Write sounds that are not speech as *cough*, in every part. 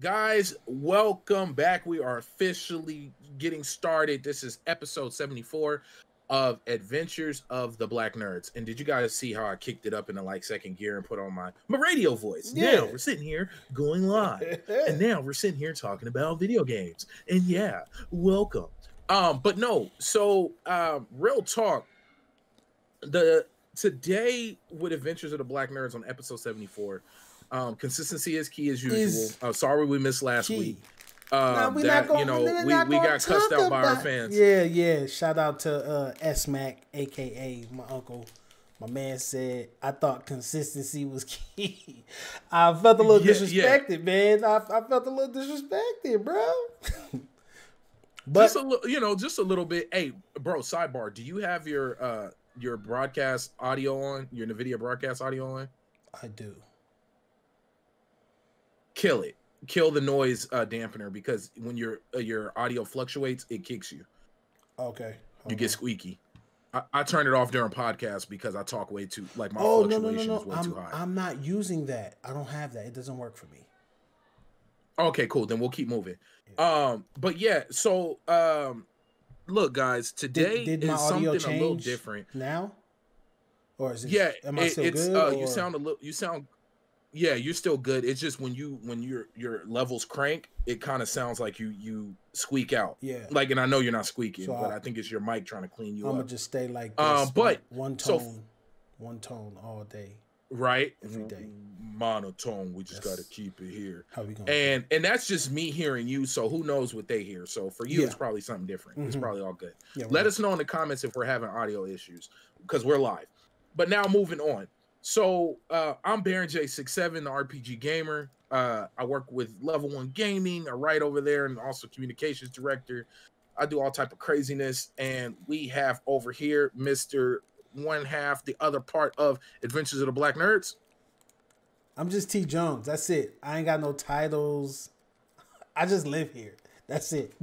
Guys, welcome back. We are officially getting started. This is episode 74 of Adventures of the Black Nerds. And did you guys see how I kicked it up in the like second gear and put on my, my radio voice? Yeah. Now we're sitting here going live. and *laughs* now we're sitting here talking about video games. And yeah, welcome. Um, but no, so um, real talk. The today with Adventures of the Black Nerds on episode 74. Um, consistency is key as usual. Is Uh, sorry we missed last key. week. Um, we that, gonna, you know, we, we got cussed out by our fans. Yeah, yeah. Shout out to uh, S Mac, aka my uncle. My man said, "I thought consistency was *laughs* key." I felt a little Yeah, yeah. disrespected, man. I, I felt a little disrespected, bro. *laughs* but just a little, you know, just a little bit. Hey, bro, sidebar. Do you have your uh your broadcast audio on? Your NVIDIA broadcast audio on? I do. Kill it. Kill the noise uh, dampener because when your uh, your audio fluctuates, it kicks you. Okay. You get squeaky. I, I turn it off during podcasts because I talk way too like my Oh no fluctuation no no is no! way I'm too high. I'm not using that. I don't have that. It doesn't work for me. Okay, cool. Then we'll keep moving. Um, but yeah, so um look guys, today Did, did is something a little different. now? Or is it? Yeah, Am I it- still it's good? uh you sound a little you sound yeah, you're still good. It's just when you when your your levels crank, it kind of sounds like you you squeak out. Yeah. Like and I know you're not squeaking, So but I- I, think it's your mic trying to clean you up. I'm up. gonna just stay like this. Um, but- one so- tone, one tone all day. right? every day. Monotone. We just got to keep it here. How we going? and and that's just me hearing you so who knows what they hear so for you it's probably something different it's Mhm. probably all good yeah, let us know in the comments if we're having audio issues because we're live but now moving on so uh i'm baron j67 the rpg gamer uh i work with level one gaming i write over there and also communications director i do all type of craziness and we have over here mr one half the other part of adventures of the black nerds I'm just T Jones. That's it. I ain't got no titles. *laughs* I just live here. That's it.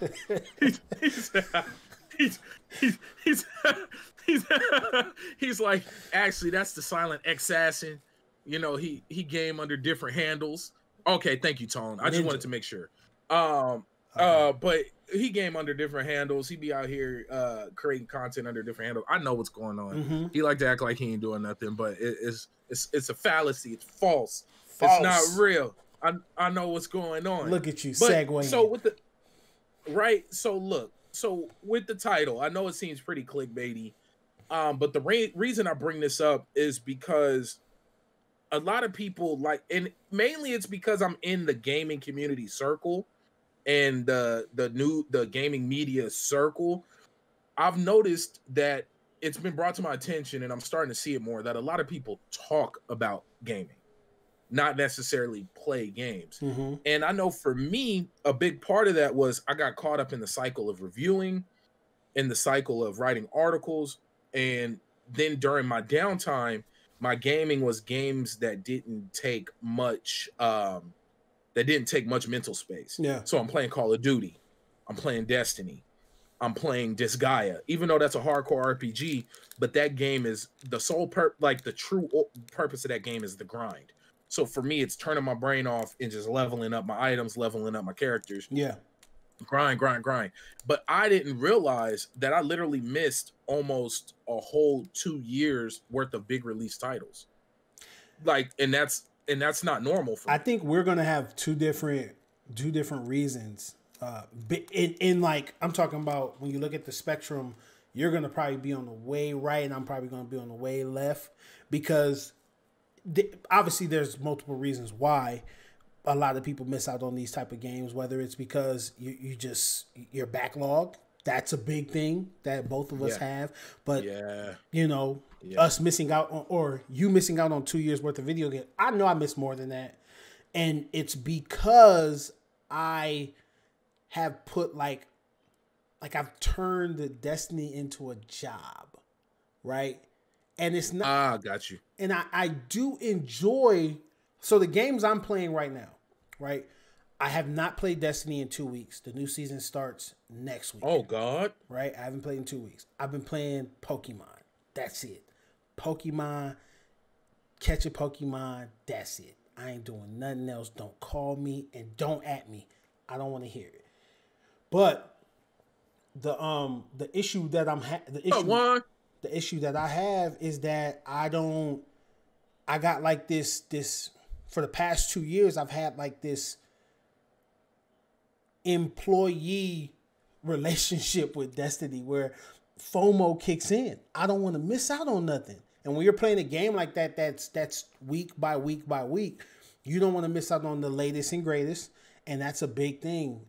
*laughs* *laughs* he's he's he's *laughs* he's *laughs* he's, like actually that's the silent assassin. You know he he game under different handles. Okay thank you tone. I just wanted to make sure. Um uh but he game under different handles. He be out here uh creating content under different handles. I know what's going on. Mhm. he like to act like he ain't doing nothing but it, it's it's it's a fallacy. It's false. False. it's not real. I i know what's going on. Look at you but segueing. so with the right, so look, so with the title, I know it seems pretty clickbaity, um, but the re- reason I bring this up is because a lot of people like, and mainly it's because I'm in the gaming community circle and the the new the gaming media circle. I've noticed that it's been brought to my attention, and I'm starting to see it more that a lot of people talk about gaming, not necessarily play games. Mhm. And I know for me, a big part of that was I got caught up in the cycle of reviewing, in the cycle of writing articles. And then during my downtime, my gaming was games that didn't take much um that didn't take much mental space. Yeah. So I'm playing Call of Duty, I'm playing Destiny, I'm playing Disgaea, even though that's a hardcore RPG, but that game is the sole per like the true purpose of that game is the grind. So for me, it's turning my brain off and just leveling up my items, leveling up my characters, Yeah. grind, grind, grind. But I didn't realize that I literally missed almost a whole two years worth of big release titles. Like, and that's and that's not normal for I me. think we're gonna have two different two different reasons. Uh, in in like I'm talking about when you look at the spectrum, you're gonna probably be on the way right, and I'm probably gonna be on the way left because th- obviously there's multiple reasons why a lot of people miss out on these type of games. Whether it's because you you just your backlog. That's a big thing that both of us Yeah. have, but Yeah. you know, Yeah. us missing out on, or you missing out on two years worth of video game. I know I missed more than that. And it's because I have put like, like I've turned the Destiny into a job, right? And it's not, Ah, got you. and I, I do enjoy, so the games I'm playing right now, right? I have not played Destiny in two weeks. The new season starts next week Oh God. right? I haven't played in two weeks. I've been playing Pokemon. That's it. Pokemon, catch a Pokemon. That's it. I ain't doing nothing else. Don't call me and don't at me. I don't want to hear it. But the um the issue that I'm ha- the issue one. The issue that I have is that I don't I got like this this for the past 2 years I've had like this employee relationship with Destiny where FOMO kicks in. I don't want to miss out on nothing. And when you're playing a game like that that's that's week by week by week, you don't want to miss out on the latest and greatest, and that's a big thing.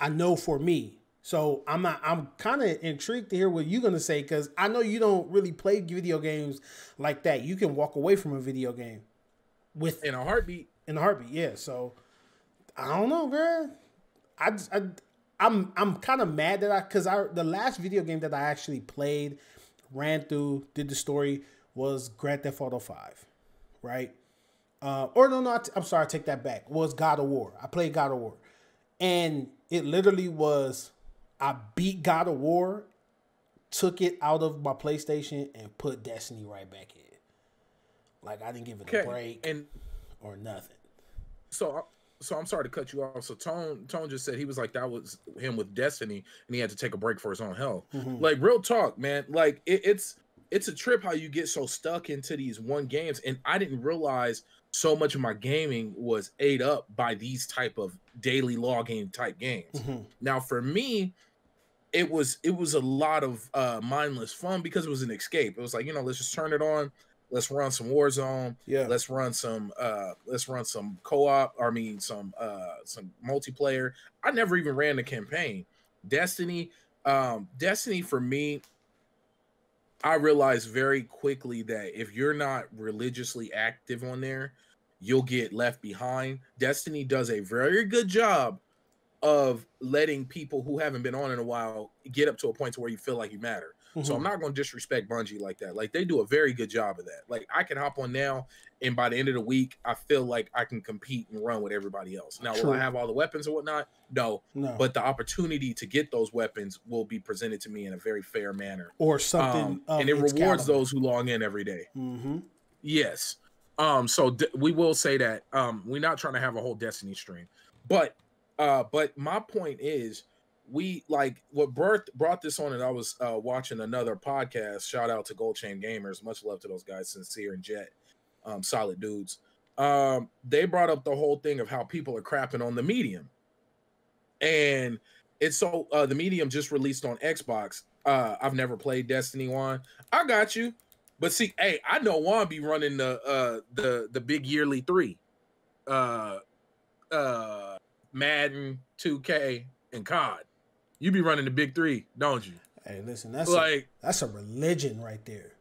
I know for me. So I'm not, I'm kind of intrigued to hear what you're gonna say because I know you don't really play video games like that. You can walk away from a video game with in a heartbeat. In a heartbeat, yeah. So I don't know, bro. I, I I'm I'm kind of mad that I because I the last video game that I actually played, ran through, did the story was Grand Theft Auto Five, right? Uh, or no, no, I'm sorry, I take that back. Was God of War? I played God of War, and it literally was I beat God of War, took it out of my PlayStation, and put Destiny right back in. Like I didn't give it okay. a break and or nothing. So so I'm sorry to cut you off. So Tone Tone just said he was like that was him with Destiny, and he had to take a break for his own health. Mm-hmm. Like real talk, man. Like it, it's it's a trip how you get so stuck into these one games, and I didn't realize so much of my gaming was ate up by these type of daily logging type games. Mm-hmm. Now for me, it was it was a lot of uh mindless fun because it was an escape. It was like you know let's just turn it on Let's run some Warzone. Yeah. Let's run some uh let's run some co-op, I mean some uh some multiplayer. I never even ran the campaign. Destiny, um Destiny for me I realized very quickly that if you're not religiously active on there, you'll get left behind. Destiny does a very good job of letting people who haven't been on in a while get up to a point to where you feel like you matter. Mm-hmm. So I'm not going to disrespect Bungie like that. Like they do a very good job of that. Like I can hop on now, and by the end of the week, I feel like I can compete and run with everybody else. Now, True. will I have all the weapons or whatnot? No. no. But the opportunity to get those weapons will be presented to me in a very fair manner, or something, um, and it rewards those who log in every day. Mm-hmm. Yes. Um. So d- we will say that. Um. We're not trying to have a whole Destiny stream, but uh. But my point is we like what brought brought this on, and I was uh, watching another podcast. Shout out to Gold Chain Gamers. Much love to those guys, sincere and Jet, um, solid dudes. Um, they brought up the whole thing of how people are crapping on the medium, and it's so uh, the medium just released on Xbox. Uh, I've never played Destiny One. I got you, but see, hey, I know Juan be running the uh the the big yearly three, uh, uh, Madden, 2K, and COD. You be running the big three, don't you? Hey, listen, that's like a, that's a religion right there.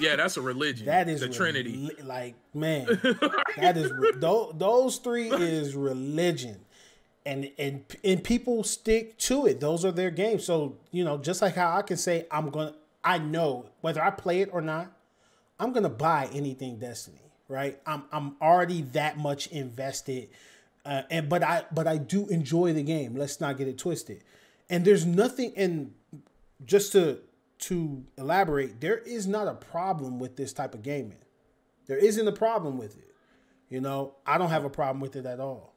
Yeah, that's a religion. *laughs* that is the Trinity. Like man, *laughs* that is those, those three is religion, and and and people stick to it. Those are their games. So you know, just like how I can say I'm gonna, I know whether I play it or not, I'm gonna buy anything Destiny. Right? I'm I'm already that much invested, uh, and but I but I do enjoy the game. Let's not get it twisted. And there's nothing and just to to elaborate, there is not a problem with this type of gaming. There isn't a problem with it. You know, I don't have a problem with it at all.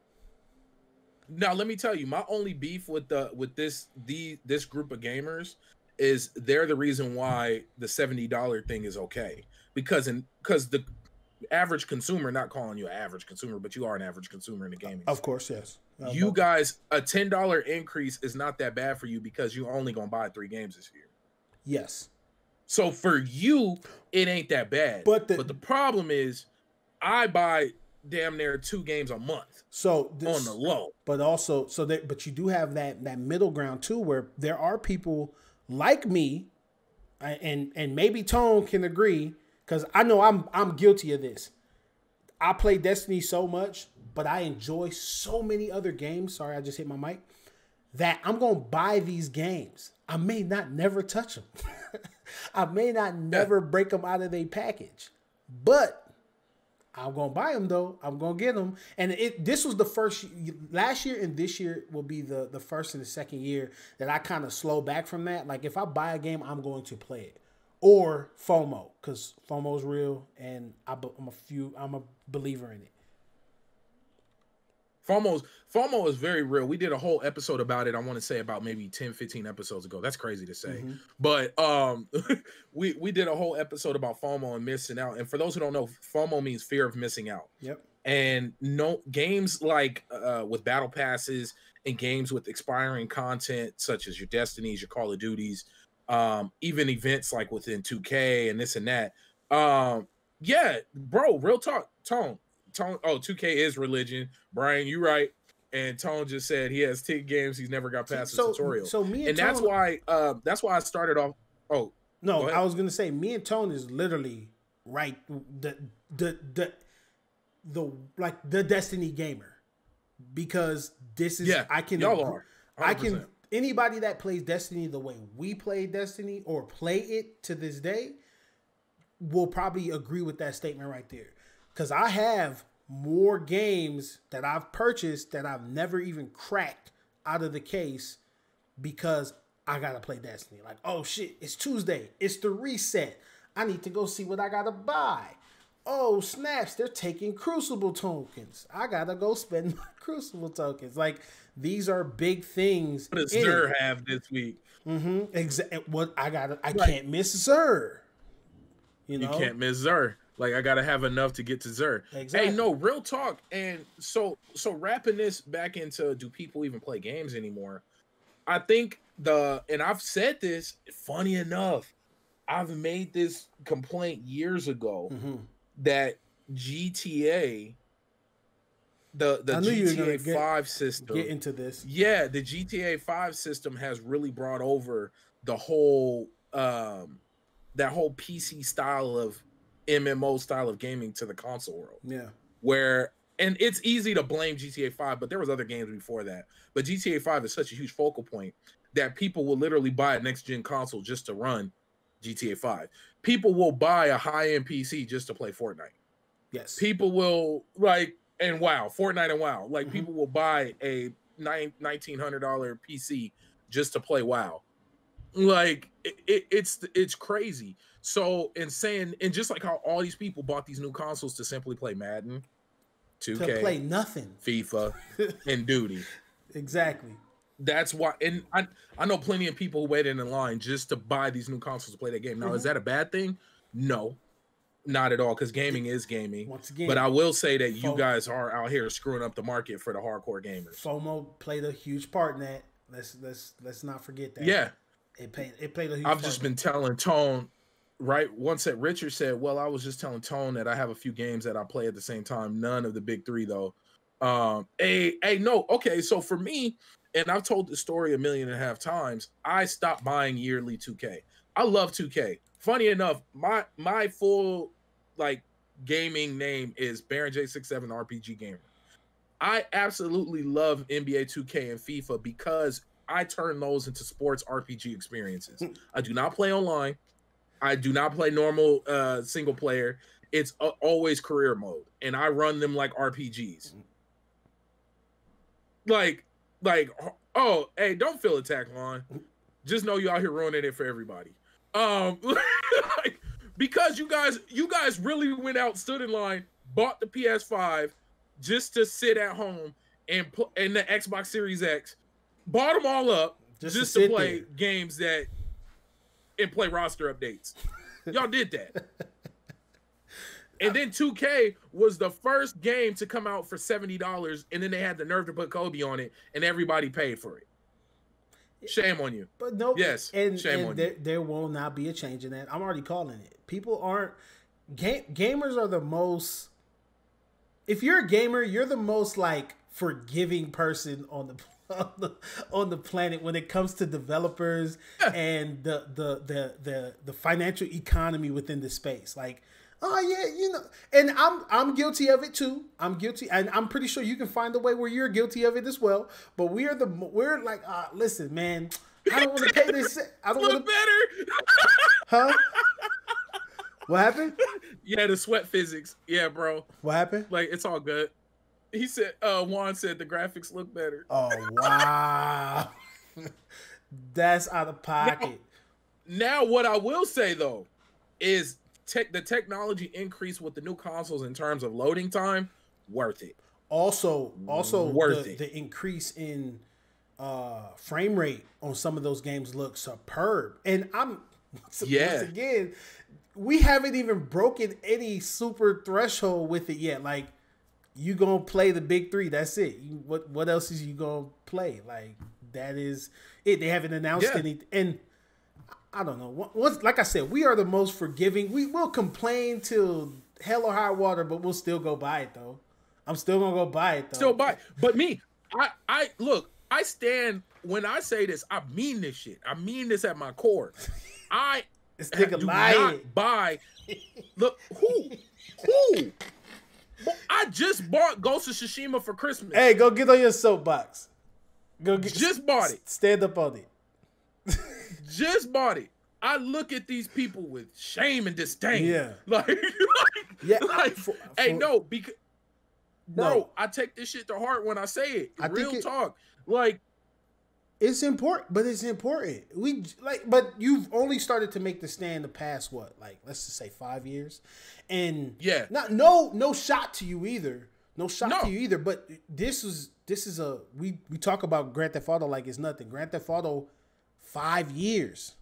Now, let me tell you, my only beef with the with this the this group of gamers is they're the reason why the $70 thing is okay. Because in because the average consumer, not calling you an average consumer, but you are an average consumer in the gaming. Of course, yes. Uh, you guys, a ten dollar increase is not that bad for you because you're only gonna buy three games this year. Yes. So for you, it ain't that bad. But the, but the problem is, I buy damn near two games a month. So this, on the low. But also, so that but you do have that that middle ground too, where there are people like me, and and maybe Tone can agree because I know I'm I'm guilty of this. I play Destiny so much but I enjoy so many other games. Sorry, I just hit my mic. That I'm gonna buy these games. I may not never touch them. *laughs* I may not never break them out of their package, but I'm gonna buy them though. I'm gonna get them. And it this was the first last year and this year will be the the first and the second year that I kind of slow back from that. Like if I buy a game, I'm going to play it. Or FOMO, because FOMO is real, and I, I'm a few. I'm a believer in it. FOMO's FOMO is very real. We did a whole episode about it. I want to say about maybe 10, 15 episodes ago. That's crazy to say. Mm-hmm. But um *laughs* we we did a whole episode about FOMO and missing out. And for those who don't know, FOMO means fear of missing out. Yep. And no games like uh with battle passes and games with expiring content such as your Destinies, your Call of Duties, um, even events like within 2K and this and that. Um, yeah, bro, real talk, Tone. Tone, oh, 2K is religion. Brian, you right. And Tone just said he has 10 games he's never got past so, the tutorial. So me and, and that's why uh that's why I started off. Oh, No, Go. I was gonna say me and Tone is literally right the the the the like the Destiny gamer because this is Yeah, I can y'all are. I can 100%. Anybody that plays Destiny the way we play Destiny or play it to this day will probably agree with that statement right there because I have more games that I've purchased that I've never even cracked out of the case because I gotta play Destiny. Like, oh shit, it's Tuesday. It's the reset. I need to go see what I gotta buy. Oh snaps, they're taking Crucible tokens. I gotta go spend *laughs* my Crucible tokens. Like these are big things. what does it. Have this week? Mm-hmm. Exactly. What I got, to I Right. can't miss Xur. You You can't miss Xur. Like I gotta have enough to get to Xur. Exactly. Hey, no, real talk. And so so wrapping this back into do people even play games anymore? I think the and I've said this, funny enough, I've made this complaint years ago Mhm. That GTA the the I you were gonna GTA get- 5 system get into this. yeah, the GTA 5 system has really brought over the whole um that whole PC style of MMO style of gaming to the console world. Yeah, Where and it's easy to blame GTA 5, but there was other games before that. But GTA 5 is such a huge focal point that people will literally buy a next gen console just to run GTA 5. People will buy a high-end PC just to play Fortnite yes. people will like and wow fortnite and wow like Mhm. people will buy a nine $1900 pc just to play wow like it, it, it's it's crazy so and saying and just like how all these people bought these new consoles to simply play madden 2k to play nothing. fifa *laughs* and duty Exactly. That's why and I, I know plenty of people who waited in line just to buy these new consoles to play that game now is Mhm. that a bad thing no not at all because gaming is gaming Once again, but I will say that you guys are out here screwing up the market for the hardcore gamers. FOMO played a huge part in that. Let's let's let's not forget that. Yeah, it played it played a huge. I've just been telling Tone, right? Once that Richard said, "Well, I was just telling Tone that I have a few games that I play at the same time. None of the big three, though." Um, hey, hey, no, okay. So for me, and I've told this story a million and a half times. I stopped buying yearly 2K. I love 2K. Funny enough, my my full like gaming name is Baron J67 RPG Gamer. I absolutely love NBA 2K and FIFA because I turn those into sports RPG experiences. I do not play online. I do not play normal uh single player. It's a- always career mode and I run them like RPGs. Like like oh, hey, don't feel attacked, Lon. Just know you out here ruining it for everybody. Um *laughs* like, because you guys you guys really went out stood in line, bought the PS5 just to sit at home and pl- and the Xbox Series X, bought them all up Just just, to to, play there. games that and play roster updates. *laughs* Y'all did that. And then 2K was the first game to come out for $70, and then they had the nerve to put Kobe on it, and everybody paid for it. Shame on you. But no, Yes, and, shame and on there, there will not be a change in that. I'm already calling it. People aren't ga- gamers are the most. If you're a gamer, you're the most like forgiving person on the *laughs* on the, on the planet when it comes to developers Yeah. and the, the the the the financial economy within the space. Like, oh yeah, you know, and I'm I'm guilty of it too. I'm guilty, and I'm pretty sure you can find a way where you're guilty of it as well. But we're the we're like, uh, listen, man, I don't want to pay this. I don't want *laughs* Look to, better. *laughs* huh? What happened? *laughs* yeah, the sweat physics. Yeah, bro. What happened? Like, it's all good. He said, uh, Juan said the graphics look better. Oh wow, that's out of pocket. Now, what I will say though is tech the technology increase with the new consoles in terms of loading time, worth it. Also, also Worth the, it. the increase in uh frame rate on some of those games look superb. And I'm *laughs* once Yeah. again, we haven't even broken any super threshold with it yet. Like you gonna play the big three. That's it. You, what what else is you gonna play? Like that is it. They haven't announced Yeah. anything. And I don't know. Once- like I said, we are the most forgiving. We will complain till hell or high water, but we'll still go buy it though. I'm still gonna go buy it though. Still buy. But me, I, I look. I stand when I say this. I mean this shit. I mean this at my core. I *laughs* This do nigga lying. not buy. *laughs* Look, who, who? I just bought Ghost of Tsushima for Christmas. Hey, go get on your soapbox. Go get Just bought it. Stand up on it. Just bought it. I look at these people with shame and disdain. Yeah. *laughs* Like, like, Yeah, like, for- hey, no, because bro, No. I take this shit to heart when I say it. I Real it- talk. Like, It's important, but it's important. We like, but you've only started to make the stand the past what, like let's just say five years, and Yeah. not no no shot to you either, no shot No. to you either. But this is this is a we we talk about Grand Theft Auto like it's nothing. Grand Theft Auto, five years,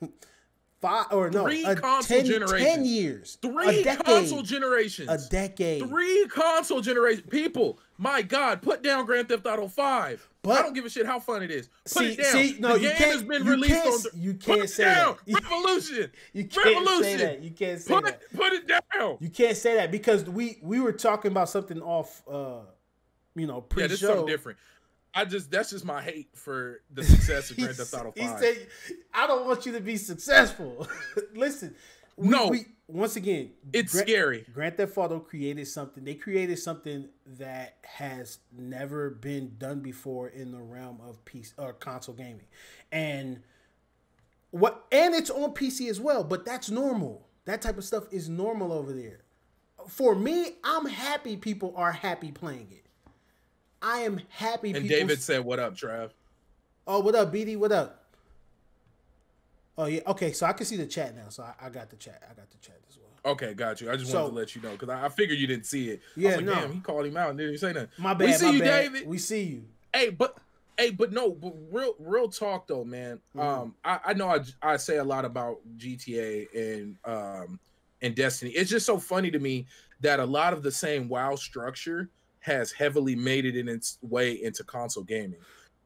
*laughs* five or no, Three a console 10, generations. 10 years, three decade, console generations. a decade. Three console generation people. My God, put down Grand Theft Auto Five. But- I don't give a shit how fun it is. Put See- it down. see, no, the you game can't- has been released on. you can't say down. that. Revolution. You can't Revolution. say that. You can't say Put that. it. Put it down. You can't say that because we we were talking about something off, uh, you know, pre-show. Yeah, this is something different. I just that's just my hate for the *laughs* success of Grand Theft Auto 5. he said, "I don't want you to be successful." *laughs* Listen, we, No. we, once again, it's Gra- scary. Grand Theft Auto created something. They created something that has never been done before in the realm of PC or console gaming, and what and it's on PC as well. But that's normal. That type of stuff is normal over there. For me, I'm happy people are happy playing it. I am happy. And David said, "What up, Trav?" Oh, what up, BD? What up? Oh yeah, okay. So I can see the chat now. So I, I got the chat. I got the chat as well. Okay, got you. I just So- wanted to let you know because I, I figured you didn't see it. I Yeah, was like, no. damn, he called him out and didn't say nothing. My bad. We see you, bad. David. We see you. Hey, but hey, but no, but real real talk though, man. Mm-hmm. Um, I, I know I, I say a lot about GTA and um and Destiny. It's just so funny to me that a lot of the same WoW structure has heavily made it in its way into console gaming.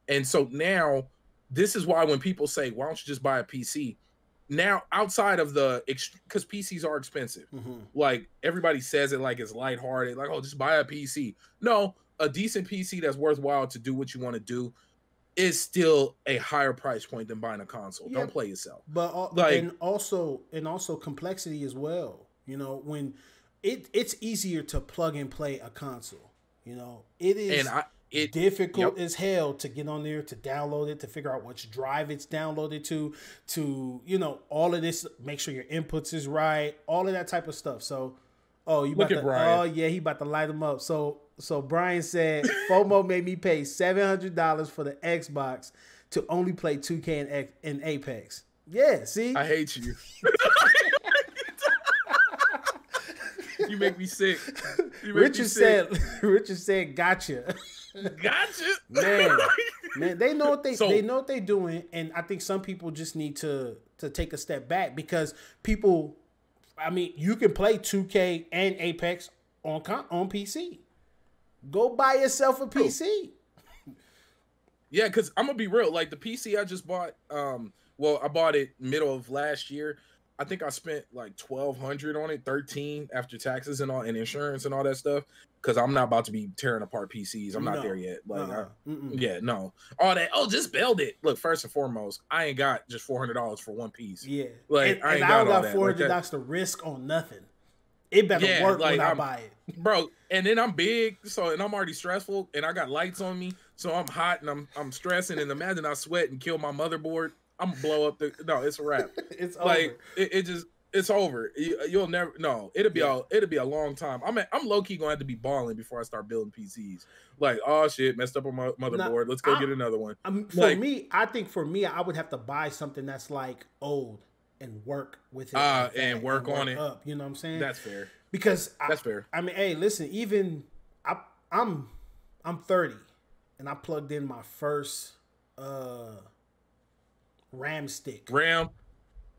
And so now this is why when people say, why don't you just buy a PC? Now, outside of the because PCs are expensive, Mhm. like everybody says it like it's lighthearted, like oh, just buy a PC. No, a decent PC that's worthwhile to do what you want to do is still a higher price point than buying a console. Yeah. Don't play yourself. But al- Like- and also and also complexity as well. You know when it it's easier to plug and play a console. You know it is. And I it difficult yep. as hell to get on there to download it to figure out which drive it's downloaded to to you know all of this make sure your inputs is right all of that type of stuff so oh you Look about at to, Brian. oh yeah he about to light them up so so brian said fomo *laughs* made me pay $700 for the xbox to only play 2k and, and apex yeah see I hate you. *laughs* you make me sick. You make me richard sick. said *laughs* richard said gotcha Gotcha. Man. *laughs* Man, they know what they So- they know what they're doing, and I think some people just need to to take a step back because people. I mean, you can play 2K and Apex on on PC. Go buy yourself a PC. Yeah, because I'm gonna be real. Like the PC I just bought, um, well, I bought it middle of last year. I think I spent like twelve hundred on it, thirteen after taxes and all and insurance and all that stuff. Because I'm not about to be tearing apart PCs. I'm not No. there yet. Like, I- yeah, no, all that. Oh, just build it. Look, first and foremost, I ain't got just four hundred dollars for one piece. Yeah, Like, and, I ain't and got I got four hundred dollars to risk on nothing. It better Yeah, work like, when I buy it. *laughs* bro. And then I'm big, so and I'm already stressful, and I got lights on me, so I'm hot and I'm I'm stressing. And imagine I sweat and kill my motherboard. I'm gonna blow up the. No, it's a wrap. *laughs* It's like over. it, it just it's over. You, you'll never no. It'll be Yeah. a it'll be a long time. I'm I'm low key gonna have to be balling before I start building PCs. Like oh shit, messed up on my motherboard. Let's go I- get another one. Um, for Like- me, I think for me, I would have to buy something that's like old and work with it, Ah, like that and work on it. Up, you know what I'm saying? That's fair. because I, That's fair. I mean, hey, listen, even I I'm I'm 30 and I plugged in my first uh RAM stick. RAM.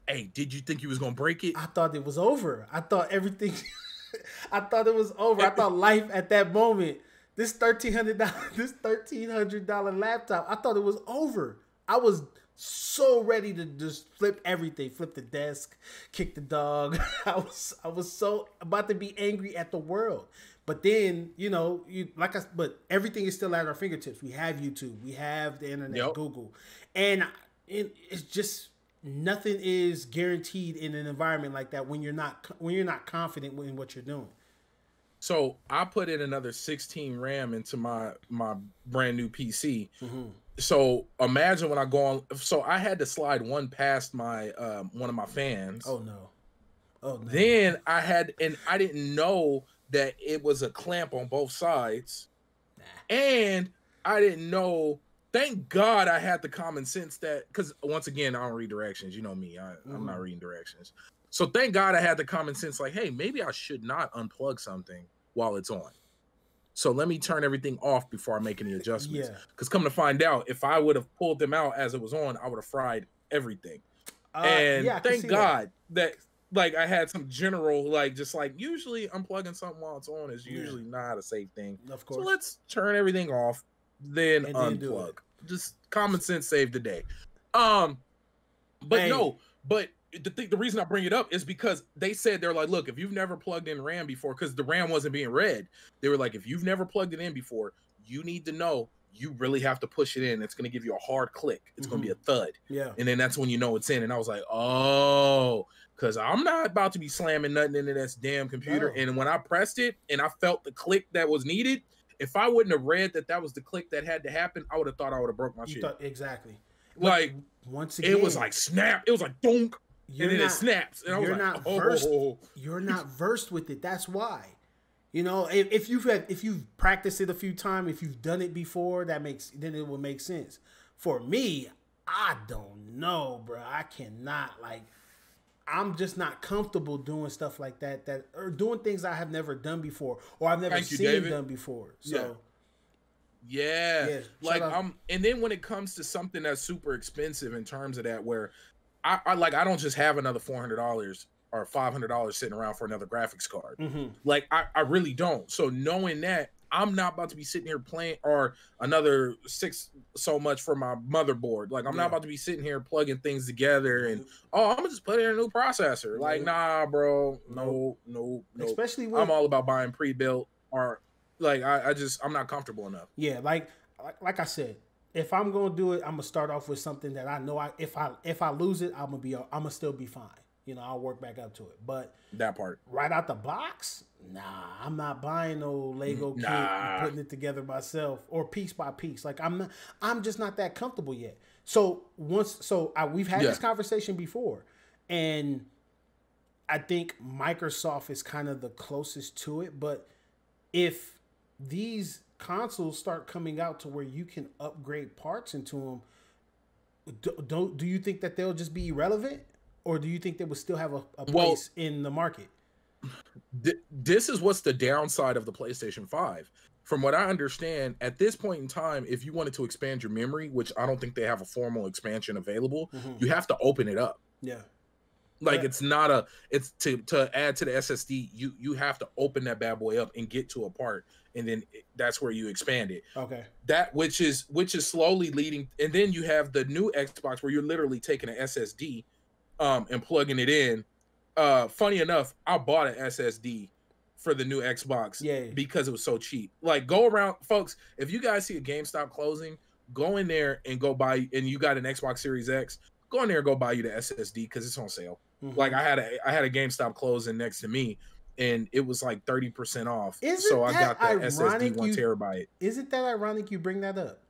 Hey, did you think you was gonna break it? I thought it was over. I thought everything *laughs* I thought it was over. I thought *laughs* life at that moment. This thirteen hundred dollar *laughs* this thirteen hundred dollar laptop. I thought it was over. I was so ready to just flip everything, flip the desk, kick the dog. I was I was so about to be angry at the world. But then, you know, you like I but everything is still at our fingertips. We have YouTube, we have the internet, yep. Google. And it, it's just nothing is guaranteed in an environment like that when you're not when you're not confident in what you're doing. So I put in another 16 RAM into my my brand new PC. Mm-hmm so imagine when I go on. So I had to slide one past my um, one of my fans. Oh no! Oh no! Then I had, and I didn't know that it was a clamp on both sides, nah. and I didn't know. Thank God I had the common sense that because once again I don't read directions. You know me, I. I'm not mm-hmm. reading directions. So thank God I had the common sense. Like, hey, maybe I should not unplug something while it's on. So let me turn everything off before I make any *laughs* adjustments. Because yeah. come to find out, if I would have pulled them out as it was on, I would have fried everything. Uh, and yeah, thank God that. that. like I had some general like just like usually unplugging something while it's on is usually yeah. not a safe thing. Of course. So let's turn everything off, then and unplug. Then just common sense saved the day. Um, but hey. no, but the th- the reason I bring it up is because they said they're like, look, if you've never plugged in RAM before, because the RAM wasn't being read, they were like, if you've never plugged it in before, you need to know you really have to push it in. It's going to give you a hard click. It's mm-hmm. going to be a thud. Yeah. And then that's when you know it's in. And I was like, oh, because I'm not about to be slamming nothing into this damn computer. No. And when I pressed it and I felt the click that was needed, if I wouldn't have read that that was the click that had to happen, I would have thought I would have broke my you shit. Thought, exactly. Like once again, it was like snap. It was like donk, and then not, it snaps. And I you're like, not oh. versed. Oh, oh, oh. You're not versed with it. That's why. You know, if, if you've had, if you've practiced it a few times, if you've done it before, that makes then it will make sense. For me, I don't know, bro. I cannot like. I'm just not comfortable doing stuff like that. That or doing things I have never done before, or I've never Thank seen you, done before. So. Yeah. yeah. Like I'm and then when it comes to something that's super expensive in terms of that where I, I like I don't just have another four hundred dollars or five hundred dollars sitting around for another graphics card. Mm-hmm. Like I, I really don't. So knowing that I'm not about to be sitting here playing or another six so much for my motherboard. Like I'm yeah. not about to be sitting here plugging things together and oh I'm gonna just put in a new processor. Like nah, bro, no, no, no. Especially when, I'm all about buying pre-built or like I, I just I'm not comfortable enough. Yeah, like like, like I said, if I'm gonna do it, I'm gonna start off with something that I know I if I if I lose it, I'm gonna be I'm gonna still be fine. You know, I'll work back up to it. But that part right out the box, nah, I'm not buying no Lego nah. kit putting it together myself or piece by piece. Like I'm not, I'm just not that comfortable yet. So once, so I, we've had yeah. this conversation before, and I think Microsoft is kind of the closest to it. But if these consoles start coming out to where you can upgrade parts into them, do, do, do you think that they'll just be irrelevant, or do you think they will still have a, a place well, in the market? Th- this is what's the downside of the PlayStation Five. From what I understand, at this point in time, if you wanted to expand your memory, which I don't think they have a formal expansion available, mm-hmm. you have to open it up. Yeah like yeah. it's not a it's to to add to the ssd you you have to open that bad boy up and get to a part and then that's where you expand it. Okay. That which is which is slowly leading, and then you have the new Xbox where you're literally taking an SSD, um, and plugging it in. Uh, funny enough, I bought an SSD for the new Xbox, yeah, because it was so cheap. Like, go around, folks. If you guys see a GameStop closing, go in there and go buy, and you got an Xbox Series X, go in there and go buy you the SSD because it's on sale. Mm-hmm. Like, I had a I had a GameStop closing next to me and it was like 30% off. Isn't so I got the SSD one you, terabyte. Isn't that ironic you bring that up?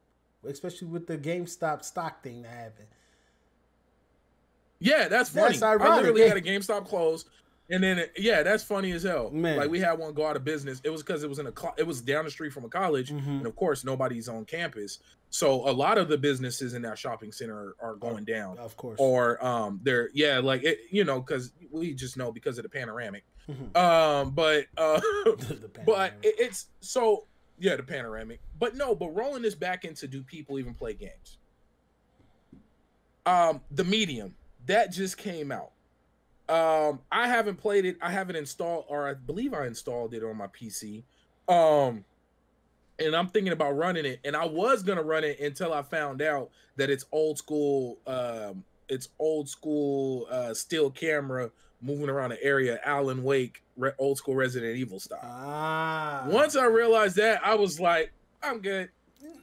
Especially with the GameStop stock thing that happened. Yeah, that's funny. That's ironic. I literally had a *laughs* GameStop close. And then, yeah, that's funny as hell. Man. Like we had one go out of business. It was because it was in a, it was down the street from a college, mm-hmm. and of course, nobody's on campus. So a lot of the businesses in that shopping center are, are going down. Of course. Or um, they're yeah, like it, you know, because we just know because of the panoramic. Mm-hmm. Um, but uh, *laughs* but it, it's so Yeah, the panoramic. But no, but rolling this back into do people even play games? Um, the medium that just came out. Um, I haven't played it. I haven't installed, or I believe I installed it on my PC. Um, and I'm thinking about running it. And I was gonna run it until I found out that it's old school. Um, it's old school uh, still camera moving around the area, Alan Wake, re- old school Resident Evil style. Ah. Once I realized that, I was like, I'm good.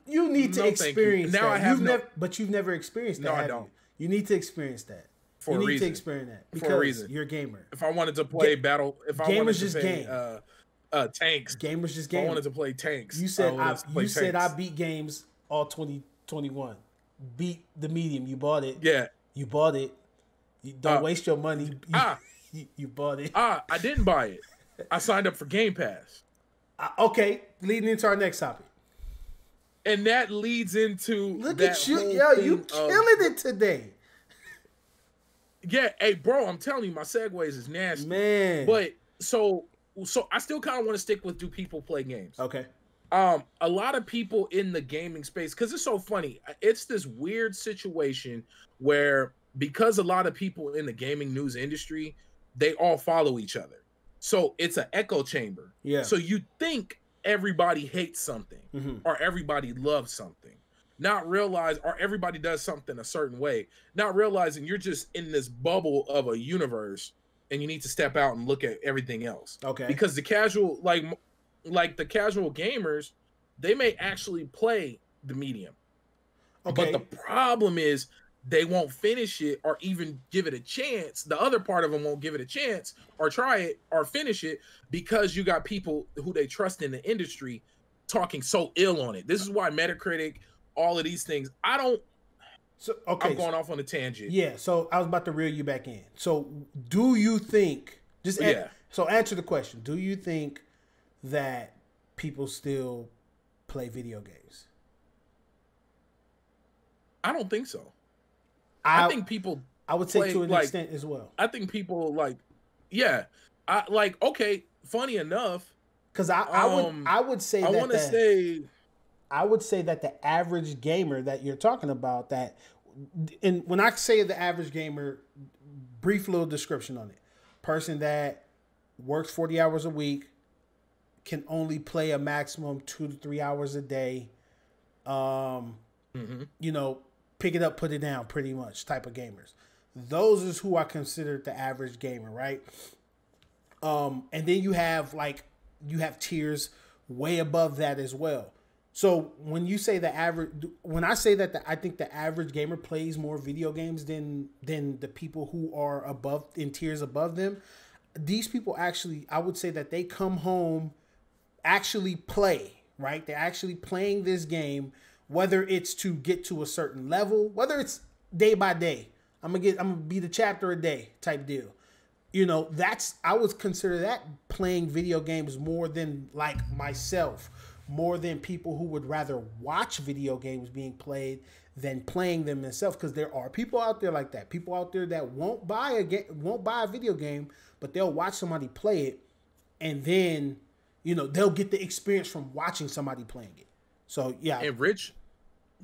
you need to No, you. experience Now that. I have You've no- never, but you've never experienced that. No, I don't. You? You need to experience that. For you a need reason. to experience that For a because reason. you're a gamer. If I wanted to play Ga- battle, if I game wanted to just play game. uh, uh, tanks, Gamers just if I wanted to play tanks. You said I, play you said I beat games all 2021. Beat the medium. You bought it. Yeah. You bought it. You don't Uh, waste your money. You, Ah. *laughs* you, you bought it. Ah, I didn't buy it. I signed up for Game Pass. *laughs* Uh, okay, leading into our next topic. And that leads into Look at you, yo! You thing of- killing it today, Yeah, hey, bro, I'm telling you, my segues is nasty. man. But so, so I still kind of want to stick with do people play games? okay, um a lot of people in the gaming space because it's so funny it's this weird situation where because a lot of people in the gaming news industry they all follow each other so it's an echo chamber yeah. so you think everybody hates something Mhm. or everybody loves something not realize or everybody does something a certain way not realizing you're just in this bubble of a universe and you need to step out and look at everything else. Okay, because the casual like like the casual gamers they may actually play the medium. Okay. but the problem is they won't finish it or even give it a chance. The other part of them won't give it a chance or try it or finish it because you got people who they trust in the industry talking so ill on it. This is why metacritic all of these things i don't so okay, i'm going off on a tangent yeah. So I was about to reel you back in. So do you think? Just an- Yeah. so answer the question. Do you think that people still play video games? i don't think so I, i, think people I would say play, to an like- extent as well. i think people like yeah i like okay funny enough Because I, I would um, I would say I want to say, I would say that the average gamer that you're talking about that and when I say the average gamer, brief little description on it. Person that works 40 hours a week, can only play a maximum two to three hours a day. Um, Mhm. you know, pick it up, put it down, pretty much type of gamers. Those is who I consider the average gamer, right? Um, and then you have like you have tiers way above that as well. So when you say the average, when I say that, the, I think the average gamer plays more video games than than the people who are above in tiers above them. These people actually, I would say that they come home, actually play, right? They're actually playing this game, whether it's to get to a certain level, whether it's day by day. I'm gonna get, I'm gonna be the chapter a day type deal you know that's i would consider that playing video games more than like myself more than people who would rather watch video games being played than playing them themselves because there are people out there like that people out there that won't buy a game won't buy a video game but they'll watch somebody play it and then you know they'll get the experience from watching somebody playing it so yeah and Rich,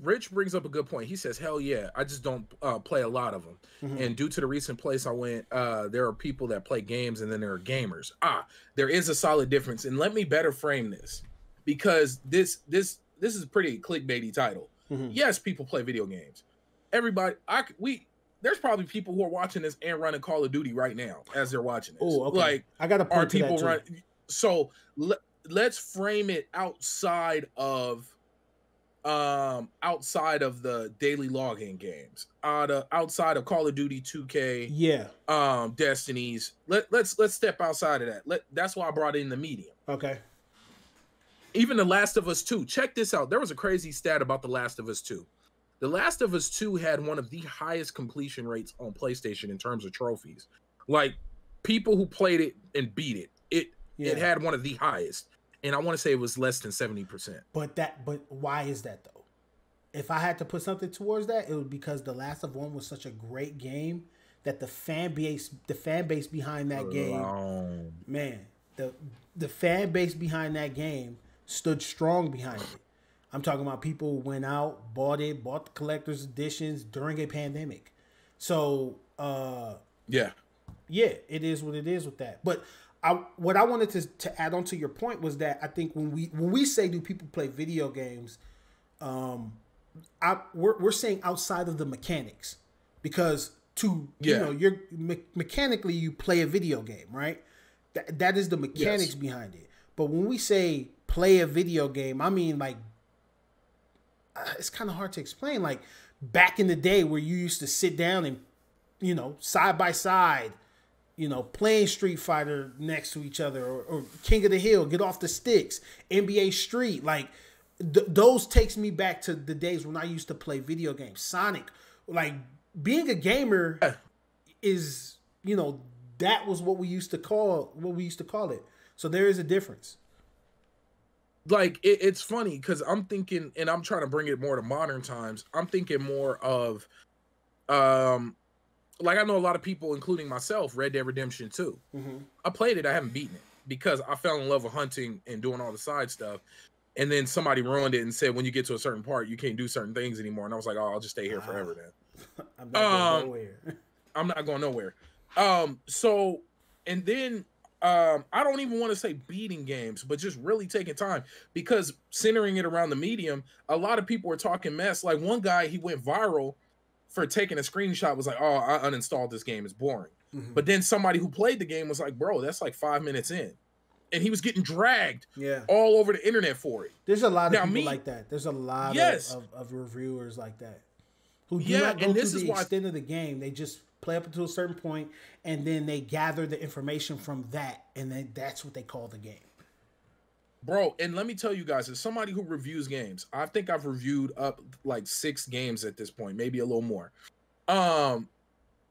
Rich brings up a good point. He says, "Hell yeah, I just don't uh, play a lot of them." Mm-hmm. And due to the recent place I went, uh, there are people that play games, and then there are gamers. Ah, there is a solid difference. And let me better frame this, because this this this is a pretty clickbaity title. Mhm. Yes, people play video games. Everybody, I we there's probably people who are watching this and running Call of Duty right now as they're watching this. oh okay Like i got a are people run so let, let's frame it outside of um outside of the daily login games out of outside of call of duty 2k yeah um destinies let, let's let's step outside of that let that's why i brought in the medium okay even the last of us 2 check this out. There was a crazy stat about the last of us 2 the last of us 2 had one of the highest completion rates on playstation in terms of trophies. Like people who played it and beat it it yeah. it had one of the highest. And i want to say it was less than 70% But that, but why is that though? If I had to put something towards that, it would because The Last of One was such a great game that the fan base, the fan base behind that game, Long. man, the the fan base behind that game stood strong behind it. I'm talking about people went out, bought it, bought the collector's editions during a pandemic. So uh yeah, yeah, it is what it is with that. But I what I wanted to to add on to your point was that I think when we when we say do people play video games, um, I we're we're saying outside of the mechanics because to yeah. you know you're me- mechanically you play a video game right that, that is the mechanics yes. behind it but when we say play a video game i mean like uh, it's kind of hard to explain like back in the day where you used to sit down and you know side by side you know playing street fighter next to each other or, or king of the hill get off the sticks nba street like th- those takes me back to the days when i used to play video games sonic like being a gamer is you know that was what we used to call what we used to call it. So there is a difference. Like it, it's funny because I'm thinking, and I'm trying to bring it more to modern times. I'm thinking more of, um, like I know a lot of people, including myself, Red Dead Redemption 2. Mm-hmm. I played it, I haven't beaten it because I fell in love with hunting and doing all the side stuff. And then somebody ruined it and said, when you get to a certain part, you can't do certain things anymore. And I was like, oh, I'll just stay here forever then. *laughs* I'm not um, going nowhere. *laughs* I'm not going nowhere. Um, so and then um, I don't even want to say beating games, but just really taking time because centering it around the medium, a lot of people were talking mess. Like one guy, he went viral for taking a screenshot, was like, Oh, I uninstalled this game, it's boring. Mm-hmm. But then somebody who played the game was like, Bro, that's like five minutes in. And he was getting dragged yeah. all over the internet for it. There's a lot of now, people me, like that. There's a lot yes. of, of, of reviewers like that who do yeah, not go and this through the extent of the game. They just play up until a certain point, and then they gather the information from that, and then that's what they call the game. Bro, and let me tell you guys, as somebody who reviews games, I think I've reviewed up like six games at this point, maybe a little more. Um,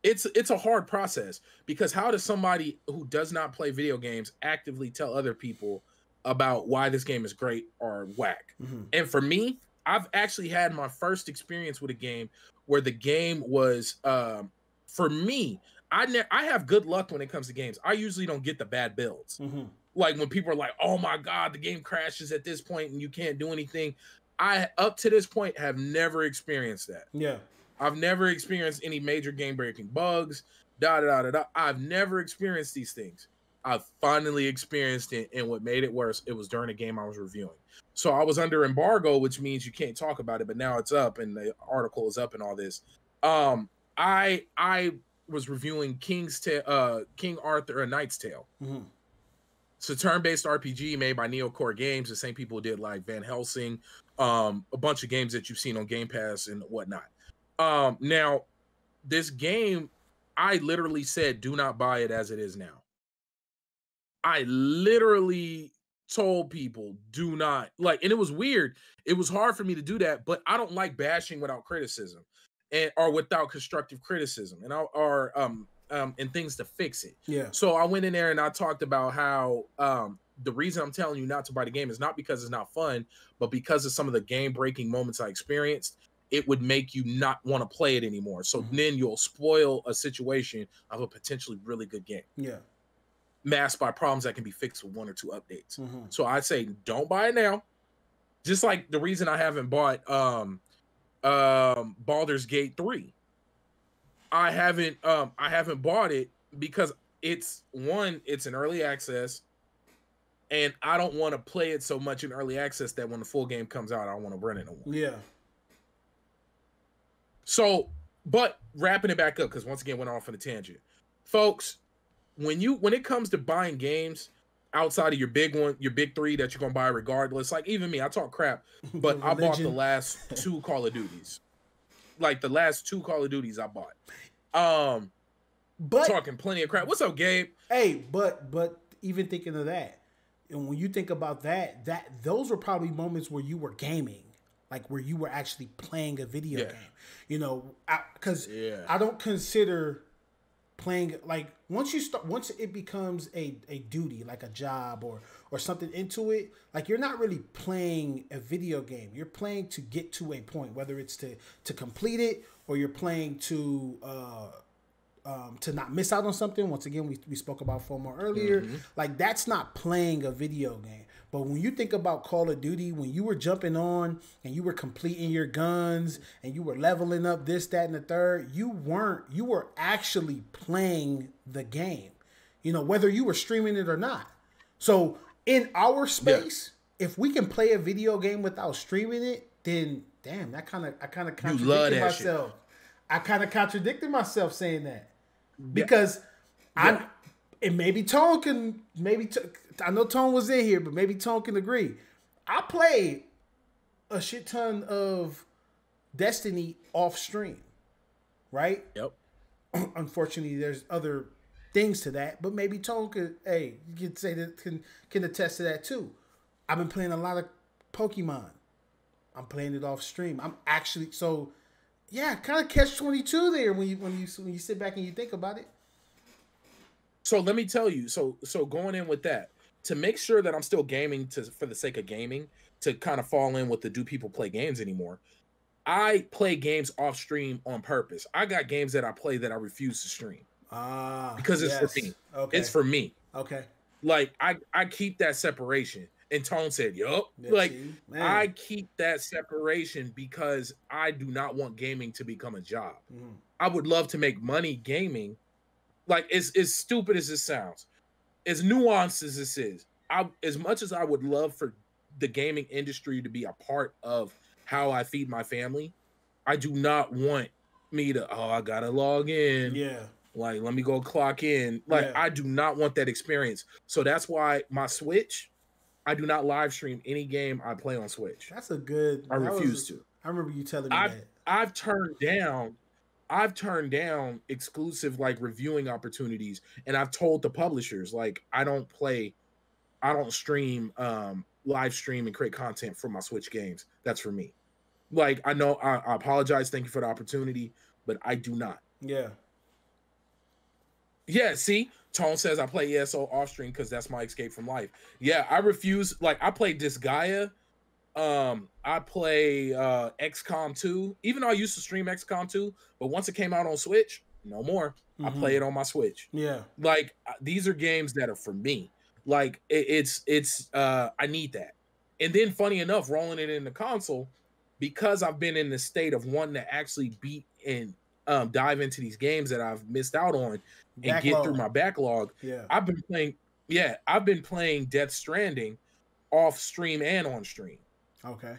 it's it's a hard process because how does somebody who does not play video games actively tell other people about why this game is great or whack? Mm-hmm. And for me, I've actually had my first experience with a game where the game was um, for me. I ne- I have good luck when it comes to games. I usually don't get the bad builds. Mm-hmm. Like when people are like, "Oh my god, the game crashes at this point and you can't do anything." I up to this point have never experienced that. Yeah. I've never experienced any major game breaking bugs. Da, da da da I've never experienced these things. I finally experienced it, and what made it worse, it was during a game I was reviewing. So I was under embargo, which means you can't talk about it, but now it's up and the article is up and all this. Um, I I was reviewing King's Ta- uh King Arthur a Knight's Tale. Mm-hmm. It's a turn-based RPG made by Neocore Games, the same people did like Van Helsing, um, a bunch of games that you've seen on Game Pass and whatnot. Um, now, this game, I literally said, do not buy it as it is now. I literally told people do not like and it was weird it was hard for me to do that but i don't like bashing without criticism and or without constructive criticism and I, or um um and things to fix it yeah so i went in there and i talked about how um the reason i'm telling you not to buy the game is not because it's not fun but because of some of the game breaking moments i experienced it would make you not want to play it anymore so mm-hmm. then you'll spoil a situation of a potentially really good game yeah masked by problems that can be fixed with one or two updates. Mm-hmm. So I'd say don't buy it now. Just like the reason I haven't bought um um Baldur's Gate 3. I haven't um I haven't bought it because it's one, it's an early access, and I don't want to play it so much in early access that when the full game comes out, I don't want to run it no more. Yeah. So, but wrapping it back up, because once again went off on a tangent. Folks, when you when it comes to buying games outside of your big one, your big three that you're gonna buy regardless. Like even me, I talk crap, *laughs* but I bought the last two Call of Duties. Like the last two Call of Duties I bought. Um but talking plenty of crap. What's up, Gabe? Hey, but but even thinking of that, and when you think about that, that those were probably moments where you were gaming, like where you were actually playing a video yeah. game. You know, because I, yeah. I don't consider playing like once you start once it becomes a, a duty like a job or or something into it like you're not really playing a video game. You're playing to get to a point whether it's to to complete it or you're playing to uh um, to not miss out on something. Once again we, we spoke about FOMO earlier. Mm-hmm. like that's not playing a video game But when you think about Call of Duty, when you were jumping on and you were completing your guns and you were leveling up this, that, and the third, you weren't, you were actually playing the game, you know, whether you were streaming it or not. So in our space, yeah. if we can play a video game without streaming it, then damn, that kind of, I kind of contradicted myself. Shit. I kind of contradicted myself saying that because yeah. I, and maybe Tone can, maybe, I know Tone was in here, but maybe Tone can agree. I played a shit ton of Destiny off stream, right? Yep. *clears throat* Unfortunately, there's other things to that, but maybe Tone could, hey, you could say that can can attest to that too. I've been playing a lot of Pokemon. I'm playing it off stream. I'm actually so, yeah, kind of catch twenty two there when you when you when you sit back and you think about it. So let me tell you, so so going in with that, to make sure that I'm still gaming to for the sake of gaming, to kind of fall in with the do people play games anymore. I play games off stream on purpose. I got games that I play that I refuse to stream. Ah, because it's yes. for me. Okay. It's for me. Okay. Like I I keep that separation. And Tone said, "Yup." Like I keep that separation because I do not want gaming to become a job. Mm. I would love to make money gaming. Like as as stupid as it sounds, as nuanced as this is, I as much as I would love for the gaming industry to be a part of how I feed my family, I do not want me to oh I gotta log in. Yeah. Like let me go clock in. Like yeah. I do not want that experience. So that's why my Switch, I do not live stream any game I play on Switch. That's a good I refuse was, to. I remember you telling me I've, that. I've turned down I've turned down exclusive like reviewing opportunities and I've told the publishers like I don't play I don't stream um live stream and create content for my Switch games. That's for me. Like I know I, I apologize, thank you for the opportunity, but I do not. Yeah. Yeah, see, Tone says I play ESO off stream because that's my escape from life. Yeah, I refuse. Like I play Disgaea um, I play uh XCOM 2, even though I used to stream XCOM 2, but once it came out on Switch, no more. Mm-hmm. I play it on my Switch. Yeah. Like uh, these are games that are for me. Like it, it's it's uh I need that. And then funny enough, rolling it in the console, because I've been in the state of wanting to actually beat and um dive into these games that I've missed out on and backlog. get through my backlog. Yeah. I've been playing yeah, I've been playing Death Stranding off stream and on stream. Okay.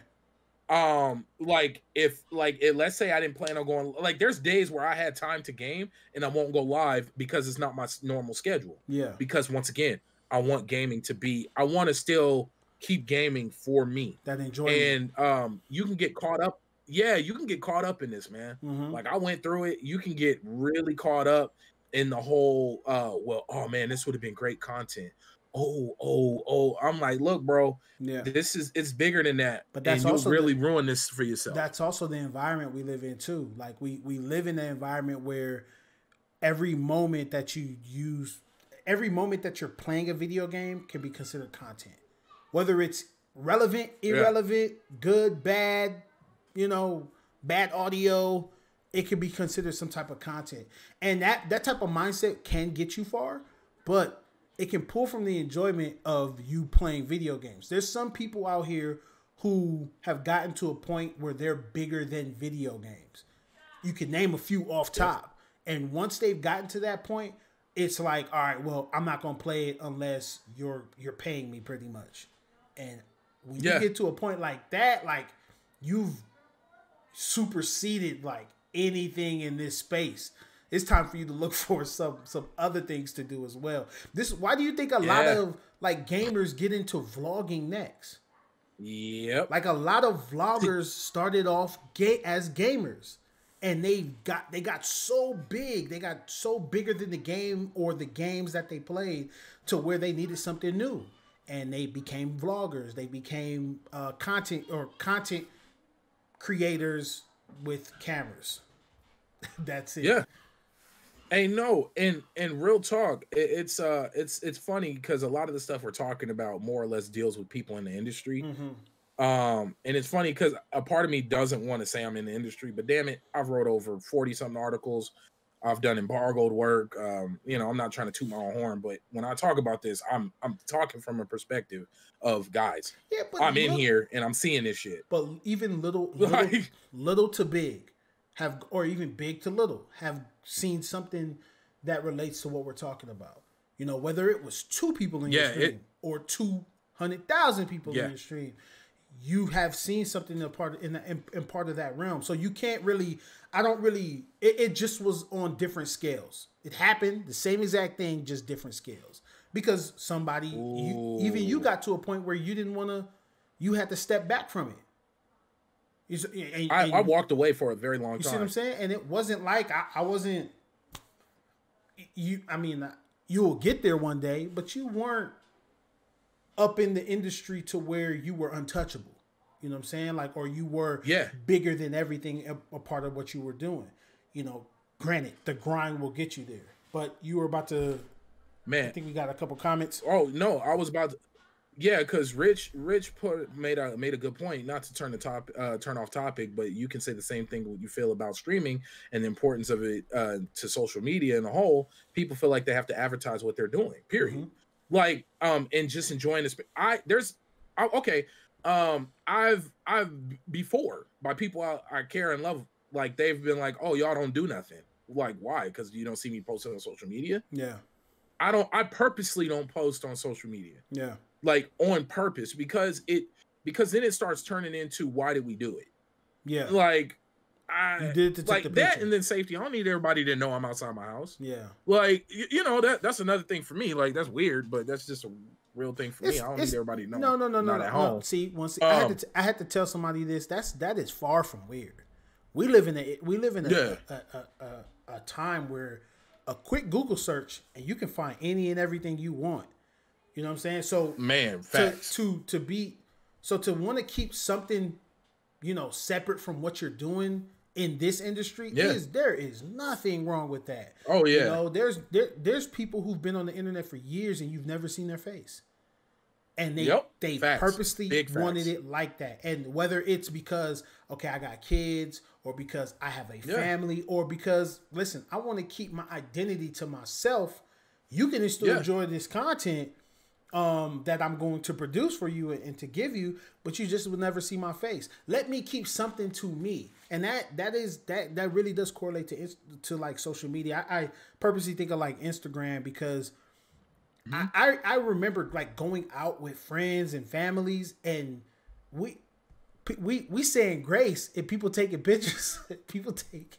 Um, like if like it, let's say I didn't plan on going like there's days where I had time to game and I won't go live because it's not my normal schedule. Yeah. Because once again, I want gaming to be I want to still keep gaming for me. That enjoy and um you can get caught up. Yeah, you can get caught up in this, man. Mm-hmm. Like I went through it. You can get really caught up in the whole uh well, oh man, this would have been great content oh, oh, oh. I'm like, look, bro, yeah, this is it's bigger than that. But that's also really the, ruin this for yourself. That's also the environment we live in too. Like we we live in an environment where every moment that you use, every moment that you're playing a video game can be considered content, whether it's relevant, irrelevant, yeah. good, bad, you know, bad audio. It can be considered some type of content, and that that type of mindset can get you far. But it can pull from the enjoyment of you playing video games. There's some people out here who have gotten to a point where they're bigger than video games. You can name a few off top. And once they've gotten to that point, it's like, all right, well, I'm not gonna play it unless you're you're paying me pretty much. And when yeah. you get to a point like that, like you've superseded like anything in this space it's time for you to look *laughs* for some some other things to do as well. This why do you think a yeah. lot of like gamers get into vlogging next? Yep. Like a lot of vloggers started off gay as gamers and they got they got so big, they got so bigger than the game or the games that they played to where they needed something new. And they became vloggers. They became uh, content or content creators with cameras. *laughs* That's it. Yeah. Hey, no, and and real talk, it, it's uh, it's it's funny because a lot of the stuff we're talking about more or less deals with people in the industry. Mm-hmm. Um, and it's funny because a part of me doesn't want to say I'm in the industry, but damn it, I've wrote over forty something articles. I've done embargoed work. Um, you know, I'm not trying to toot my own horn, but when I talk about this, I'm I'm talking from a perspective of guys. Yeah, but I'm in here and I'm seeing this shit. But even little, *laughs* little, Like- little to big, have or even big to little have seen something that relates to what we're talking about. You know, whether it was two people in your Yeah, it- stream or two hundred thousand people Yeah. in your stream, you have seen something in part in, the, in in part of that realm. So you can't really. I don't really. It, it just was on different scales. It happened the same exact thing, just different scales. Because somebody, you, even you got to a point where you didn't want to. You had to step back from it. And- I, I walked away for a very long you time. You see what I'm saying? And it wasn't like I, I wasn't. You, I mean, uh, you will get there one day, but you weren't up in the industry to where you were untouchable. You know what I'm saying? Like, or you were Yeah. bigger than everything a, a part of what you were doing. You know, granted, the grind will get you there, but you were about to. Man, I think we got a couple comments. Oh no, I was about to. Yeah, because Rich Rich put made a made a good point. Not to turn the top uh, turn off topic, but you can say the same thing what you feel about streaming and the importance of it uh, to social media in a whole. People feel like they have to advertise what they're doing. Period. Like um and just enjoying this. I there's I, okay. Um, I've I've before by people I, I care and love. Like they've been like, oh y'all don't do nothing. Like why? Because you don't see me posting on social media. Yeah, I don't. I purposely don't post on social media yeah, like on purpose because it because then it starts turning into why did we do it yeah, like I You did it to take like the that picture. and then safety I don't need everybody to know I'm outside my house yeah. like you, you know that that's another thing for me like that's weird but that's just a real thing for me I don't need everybody to know No, no, no, no, at no. home See, once I had Um, to, t- I had to tell somebody this. That's that is far from weird. We live in a we live in a Yeah. a, a, a, a time where a quick Google search and you can find any and everything you want. You know what I'm saying? So man to facts to to be so to want to keep something, you know, separate from what you're doing in this industry Yeah. is there is nothing wrong with that. Oh, yeah. You know, there's there, there's people who've been on the internet for years and you've never seen their face. And they Yep. they Facts. purposely Big wanted facts. it like that. And whether it's because okay, I got kids or because I have a Yeah. family or because listen, I want to keep my identity to myself, you can still Yeah. enjoy this content um, that I'm going to produce for you and to give you, but you just will never see my face. Let me keep something to me, and that that is that that really does correlate to to like social media. I, I purposely think of like Instagram because I, I I remember like going out with friends and families, and we we we saying grace and people taking *laughs* pictures. people take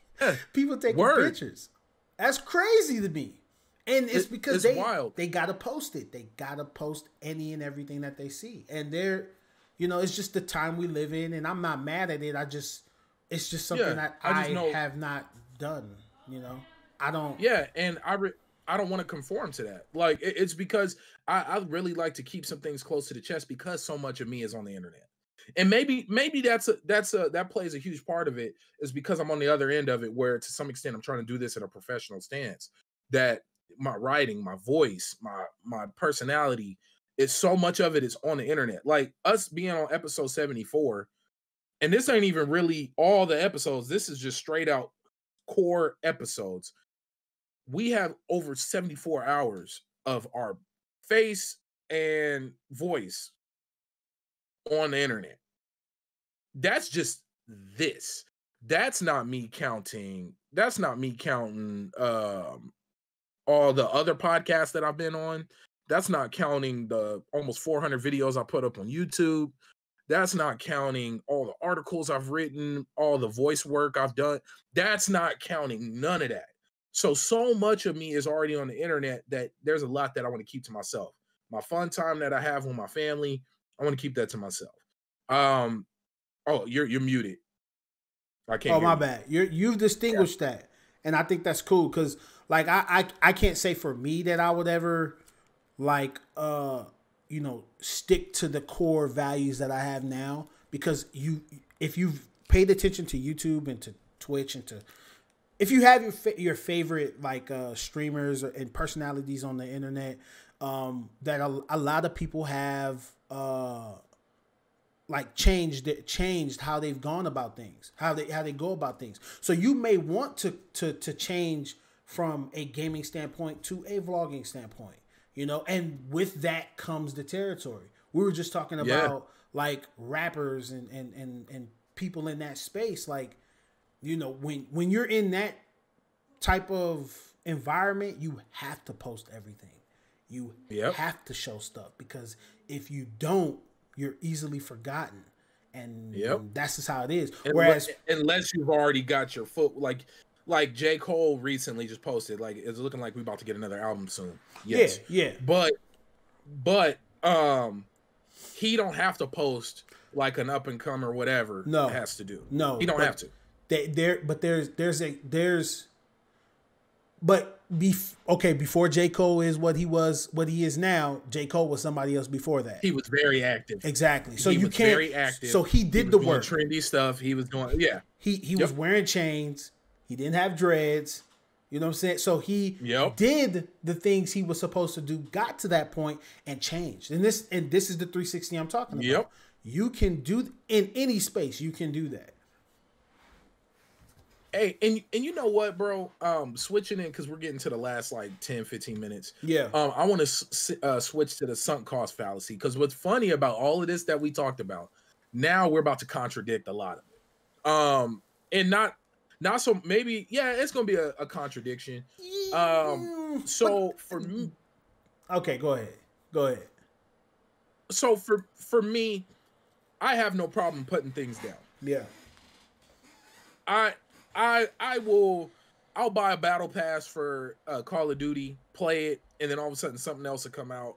people taking Word. pictures. That's crazy to me. And it's because it's they wild. they gotta post it. They gotta post any and everything that they see. And they're you know, it's just the time we live in and I'm not mad at it. I just it's just something Yeah, that I I, know- have not done, you know. I don't Yeah, and I re- I don't want to conform to that. Like it- it's because I, I really like to keep some things close to the chest because so much of me is on the internet. And maybe maybe that's a that's a that plays a huge part of it is because I'm on the other end of it where to some extent I'm trying to do this in a professional stance that my writing, my voice, my my personality is so much of it is on the internet. Like us being on episode 74 and this ain't even really all the episodes. This is just straight out core episodes we have over 74 hours of our face and voice on the internet. That's just this. That's not me counting. That's not me counting um all the other podcasts that I've been on. That's not counting the almost 400 videos I put up on YouTube. That's not counting all the articles I've written, all the voice work I've done. That's not counting none of that. So so much of me is already on the internet that there's a lot that I want to keep to myself. My fun time that I have with my family, I want to keep that to myself. Um oh, you're you're muted. I can't Oh my you. bad. You're you've distinguished that, and I think that's cool because like I, I I can't say for me that I would ever like uh you know stick to the core values that I have now. Because you if you've paid attention to YouTube and to Twitch and to if you have your your favorite like uh streamers and personalities on the internet um that a, a lot of people have uh like changed changed how they've gone about things how they how they go about things. So you may want to to to change from a gaming standpoint to a vlogging standpoint. You know, and with that comes the territory. We were just talking about Yeah. like rappers and and and and people in that space like you know when when you're in that type of environment you have to post everything you Yep. have to show stuff because if you don't you're easily forgotten and, Yep. and that's just how it is Unle- whereas unless you've already got your foot like like J. Cole recently just posted, like it's looking like we're about to get another album soon. Yes. yeah yeah But but um he don't have to post like an up and come or whatever No. has to do. No, He don't have to. they, there but there's there's a there's but bef- okay before j cole is what he was what he is now j cole was somebody else before that He was very active. exactly so he you was can't very active. so he did was the work trendy stuff. He was doing yeah. he he was wearing chains he didn't have dreads you know what i'm saying so he Yep. did the things he was supposed to do got to that point and changed and this and this is the 360 i'm talking about Yep. you can do in any space you can do that Hey, and and you know what, bro? Um, switching in because we're getting to the last like 10, 15 minutes. yeah Um, I want to s- uh, switch to the sunk cost fallacy because what's funny about all of this that we talked about, now we're about to contradict a lot of it. Um, and not not so maybe yeah, it's gonna be a, a contradiction. Um, so for me, okay go ahead go ahead so for for me, I have no problem putting things down. yeah I I I will I'll buy a battle pass for uh, Call of Duty, play it, and then all of a sudden something else will come out,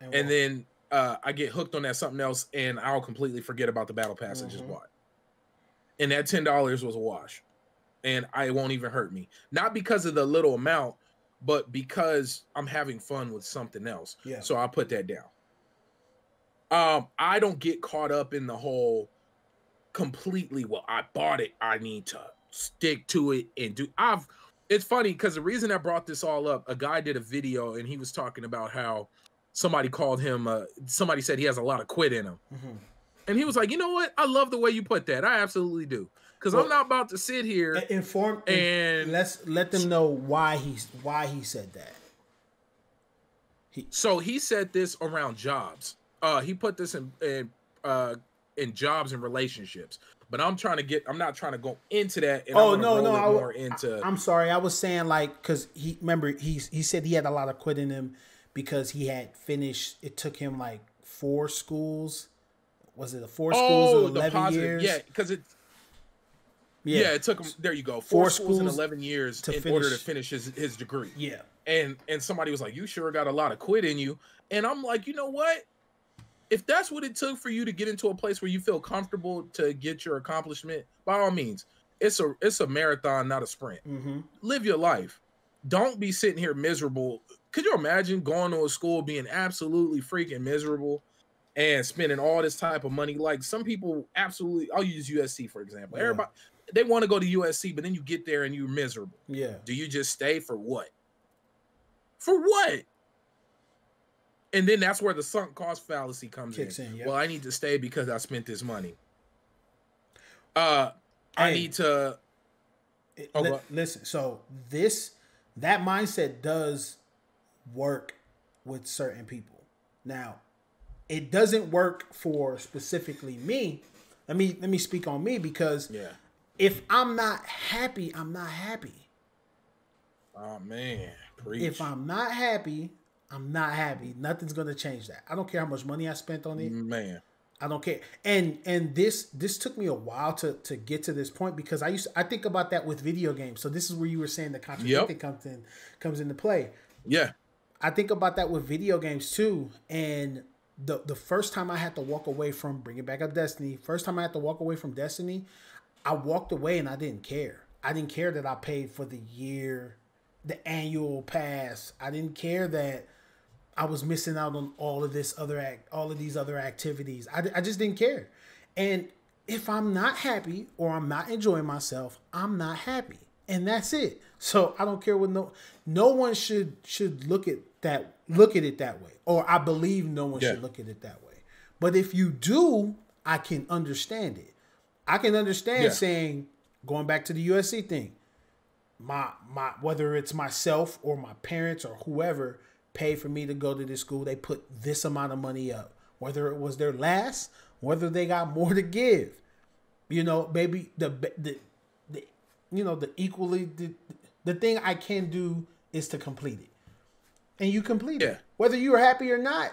and walk. then uh, I get hooked on that something else, and I'll completely forget about the battle pass I just Mhm. bought. And that ten dollars was a wash, and I won't even hurt me. Not because of the little amount, but because I'm having fun with something else. Yeah. So I put that down. Um, I don't get caught up in the whole completely. Well, I bought it. I need to stick to it and do. I've. It's funny because the reason I brought this all up, a guy did a video and he was talking about how somebody called him. Uh, somebody said he has a lot of quit in him, Mhm. and he was like, "You know what? I love the way you put that. I absolutely do." Because Well- I'm not about to sit here inform and and let's let them know why he's why he said that He, So he said this around jobs. Uh, he put this in in uh in jobs and relationships. But I'm trying to get. I'm not trying to go into that. And Oh, no, no, I, more into. I, am sorry i was saying like because he remember he he said he had a lot of quit in him because he had finished it took him like four schools was it a four schools oh, in the 11 positive. years Yeah, because it. Yeah. it took him. There you go. Four Four, schools, in 11 years to in order to finish- finish his his degree. yeah and and somebody was like, "You sure got a lot of quit in you," and I'm like, you know what? If that's what it took for you to get into a place where you feel comfortable to get your accomplishment, by all means, it's a it's a marathon, not a sprint. mm-hmm. Live your life. Don't be sitting here miserable. Could you imagine going to a school being absolutely freaking miserable and spending all this type of money? Like some people absolutely. I'll use USC for example. Yeah. Everybody they want to go to USC, but then you get there and you're miserable. yeah Do you just stay for what? For what? And then that's where the sunk cost fallacy comes Kicks in. in, yep. Well, I need to stay because I spent this money. Uh I Hey. need to It- Oh, li- listen, so this that mindset does work with certain people. Now, it doesn't work for specifically me. Let me let me speak on me because Yeah. If I'm not happy, I'm not happy. Oh man. Preach. If I'm not happy, I'm not happy. Nothing's gonna change that. I don't care how much money I spent on it. man. I don't care. And and this this took me a while to to get to this point because I used I think about that with video games. So this is where you were saying the contradiction comes in comes into play. Yeah. I think about that with video games too. And the the first time I had to walk away from bringing back up Destiny, first time I had to walk away from Destiny, I walked away and I didn't care. I didn't care that I paid for the year, the annual pass. I didn't care that I was missing out on all of this other act, all of these other activities. I, I just didn't care. And if I'm not happy or I'm not enjoying myself, I'm not happy, and that's it. So I don't care what no no one should should look at that look at it that way, or I believe no one Yeah. should look at it that way. But if you do, I can understand it. I can understand Yeah. saying going back to the USC thing. my my whether it's myself or my parents or whoever paid for me to go to this school, they put this amount of money up. Whether it was their last, whether they got more to give. You know, maybe the the, the you know, the equally the, the thing I can do is to complete it. And you complete Yeah. it. Whether you were happy or not,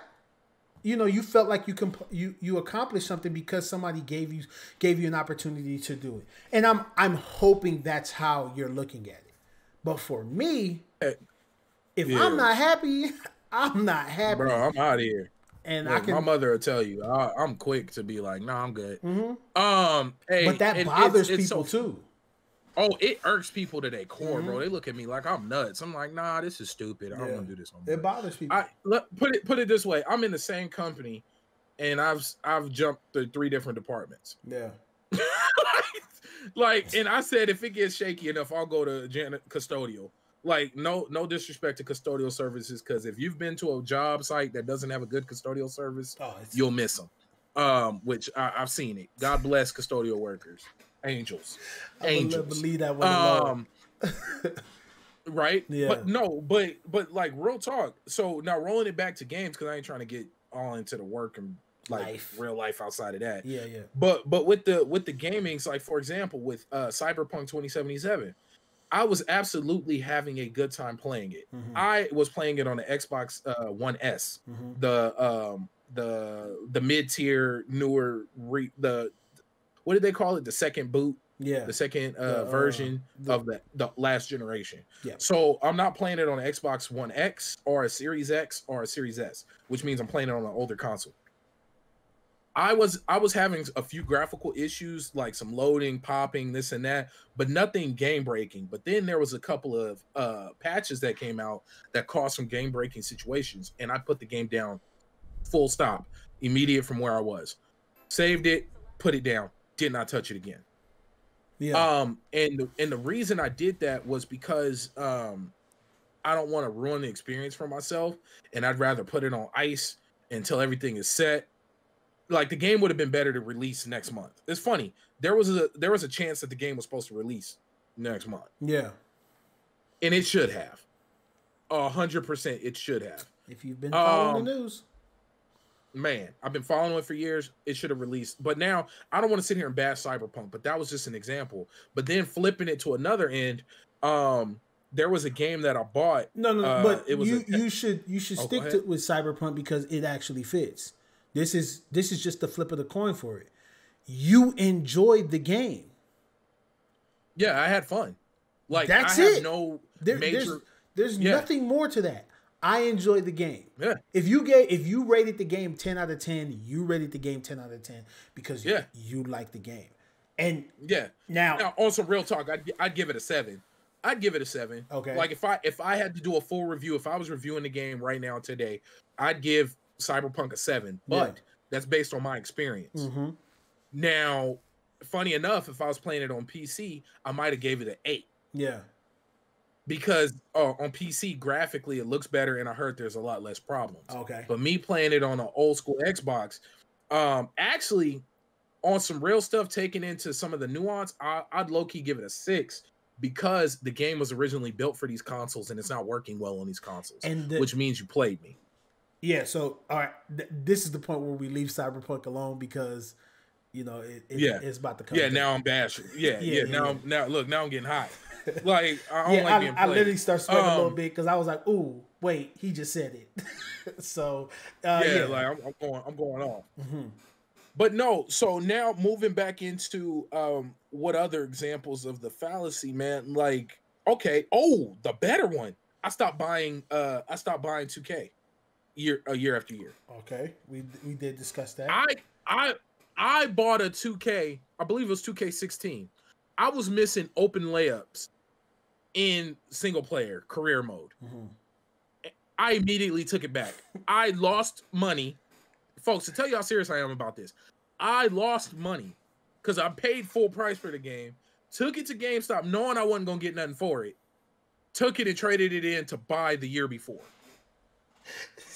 you know, you felt like you comp- you you accomplished something because somebody gave you gave you an opportunity to do it. And I'm I'm hoping that's how you're looking at it. But for me, if yeah. I'm not happy, *laughs* I'm not happy. Bro, I'm out of here. and I Look, my mother will tell you, I, I'm quick to be like, "Nah, I'm good." Um, hey, but that bothers it's people so- too. Oh, it irks people to their core, bro. They look at me like I'm nuts. I'm like, nah, this is stupid. I don't want to do this no more. It bothers people. I look, put it put it this way. I'm in the same company, and I've I've jumped through three different departments. yeah. *laughs* like, and I said if it gets shaky enough, I'll go to jan- custodial. Like, no no disrespect to custodial services, because if you've been to a job site that doesn't have a good custodial service, Oh, you'll miss them. Um, which I, I've seen it. God bless custodial workers, angels, angels. believe that one. Um, *laughs* right? Yeah. But no, but but like real talk. So now rolling it back to games because I ain't trying to get all into the work and like Life. real life outside of that. yeah, yeah. But but with the with the gamings, like for example, with uh Cyberpunk 2077, I was absolutely having a good time playing it. Mhm. I was playing it on the Xbox uh One S, Mhm. the um the the mid tier newer re, the what did they call it? The second boot Yeah. the second uh, The, uh, version the- of the, the last generation. Yeah. So I'm not playing it on an Xbox One X or a Series X or a Series S, which means I'm playing it on an older console. I was I was having a few graphical issues, like some loading, popping, this and that, but nothing game breaking. But then there was a couple of uh, patches that came out that caused some game breaking situations, and I put the game down, full stop, immediate from where I was, saved it, put it down, did not touch it again. Yeah. Um, and the, and the reason I did that was because um, I don't want to ruin the experience for myself, and I'd rather put it on ice until everything is set. Like the game would have been better to release next month. It's funny. There was a there was a chance that the game was supposed to release next month, yeah. and it should have. A hundred percent, it should have. If you've been following Um, the news. Man, I've been following it for years. It should have released, but now I don't want to sit here and bash Cyberpunk. But that was just an example. But then flipping it to another end, um, there was a game that I bought. No, no, no uh, but it was you a- you should you should Oh, stick to with Cyberpunk because it actually fits. This is this is just the flip of the coin for it. You enjoyed the game. Yeah, I had fun. Like That's it. no There, major. there's there's yeah. nothing more to that. I enjoyed the game. Yeah, If you gave if you rated the game 10 out of 10, you rated the game 10 out of 10 because Yeah. you, you like the game. And yeah. now, Now, on some real talk, I'd, I'd give it a seven. I'd give it a seven. Okay. Like if I if I had to do a full review, if I was reviewing the game right now today, I'd give Cyberpunk a seven. Yeah. But that's based on my experience. Mhm. Now, funny enough, if I was playing it on PC, I might have gave it an eight yeah. Because uh, on PC graphically it looks better, and I heard there's a lot less problems. Okay. But me playing it on an old school Xbox, um, actually, on some real stuff, taken into some of the nuance, I, I'd low key give it a six because the game was originally built for these consoles and it's not working well on these consoles, And the, which means you played me. Yeah, so all right, th- this is the point where we leave Cyberpunk alone because you know it, it- Yeah. it's about to come. Yeah, down. now I'm bashing. Yeah, *laughs* Yeah, yeah. yeah, now, yeah. I'm now look, now I'm getting hot. *laughs* Like I don't yeah, like I, being I literally start sweating a little Um, bit because I was like, "Ooh, wait, he just said it." *laughs* so uh, yeah, yeah, like I'm, I'm going, I'm going off. Mhm. But no, so now moving back into um what other examples of the fallacy, man? Like, okay, oh, the better one. I stopped buying uh I stopped buying 2K year a year after year. okay, we we did discuss that. I I I bought a 2K, I believe it was 2K16. I was missing open layups in single player career mode. Mhm. I immediately took it back. *laughs* I lost money. Folks, to tell you how serious I am about this, I lost money because I paid full price for the game, took it to GameStop knowing I wasn't going to get nothing for it, took it and traded it in to buy the year before. *laughs*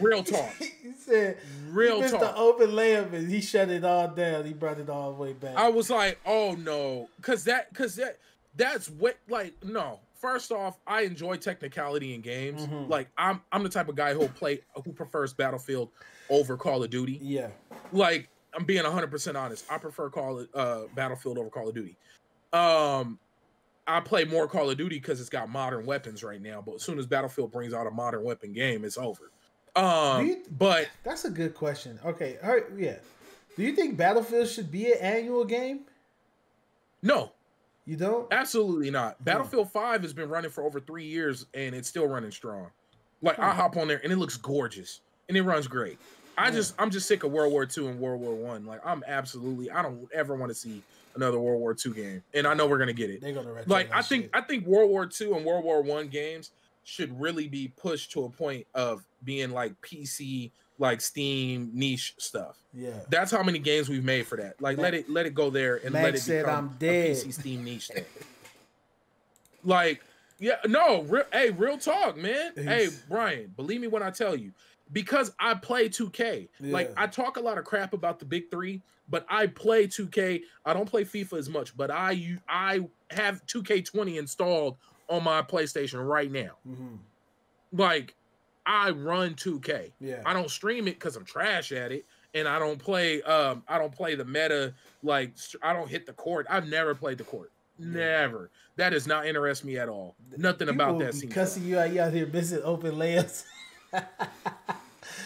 Real talk. he said, Real he talk. the open layup and he shut it all down. He brought it all the way back. I was like, oh no, because that, because that, that's what like no. First off, I enjoy technicality in games. Mhm. Like I'm I'm the type of guy who'll play who prefers Battlefield over Call of Duty. Yeah. Like I'm being 100% honest. I prefer Call uh Battlefield over Call of Duty. Um I play more Call of Duty cuz it's got modern weapons right now, but as soon as Battlefield brings out a modern weapon game, it's over. Um you- but That's a good question. Okay. All right. Yeah. Do you think Battlefield should be an annual game? no, You don't? Absolutely not. Battlefield 5 has been running for over three years and it's still running strong. Like I Hmm. hop on there and it looks gorgeous and it runs great. I Yeah. just I'm just sick of World War II and World War One. Like I'm absolutely I don't ever want to see another World War II game. And I know we're gonna get it. They're gonna Like I think shit. I think World War II and World War One games should really be pushed to a point of being like PC, like Steam niche stuff. yeah. That's how many games we've made for that. Like let it let it go there and let it said, become "I'm a. PC Steam niche thing. like, yeah, no, real, hey, real talk, man. Hey, Brian, believe me when I tell you, because I play 2K. Like, I talk a lot of crap about the big three, but I play 2K. I don't play FIFA as much, but I I have 2K20 installed on my PlayStation right now. hmm Like, I run 2K. Yeah. I don't stream it because I'm trash at it, and I don't play. Um, I don't play the meta. Like I don't hit the court. I've never played the court. Never. That does not interest me at all. Nothing about People that be seems. cussing you out. You out here missing open layups.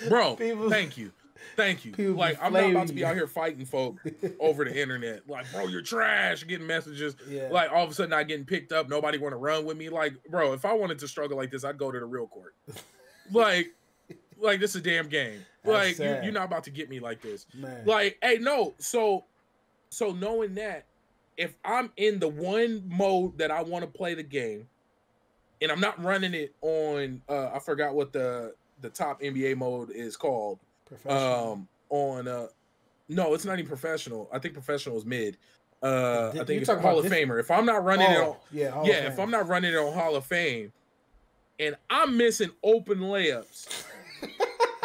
Bro, *laughs* People- thank you, thank you. People Like I'm not about to be out here fighting folk *laughs* over the internet. Like, bro, you're trash. Getting messages. Yeah. Like all of a sudden, I getting picked up. Nobody want to run with me. Like, bro, if I wanted to struggle like this, I'd go to the real court. *laughs* like, like this is a damn game. That's like you, you're not about to get me like this. Man. Like, hey, no. So, so knowing that, if I'm in the one mode that I want to play the game, and I'm not running it on, uh, I forgot what the the top NBA mode is called. Professional. Um, on uh, no, it's not even professional. I think professional is mid. Uh, I think it's talking Hall of diff- Famer. If I'm not running it on, oh, yeah. Hall yeah, if I'm not running it on Hall of Fame, and I'm missing open layups,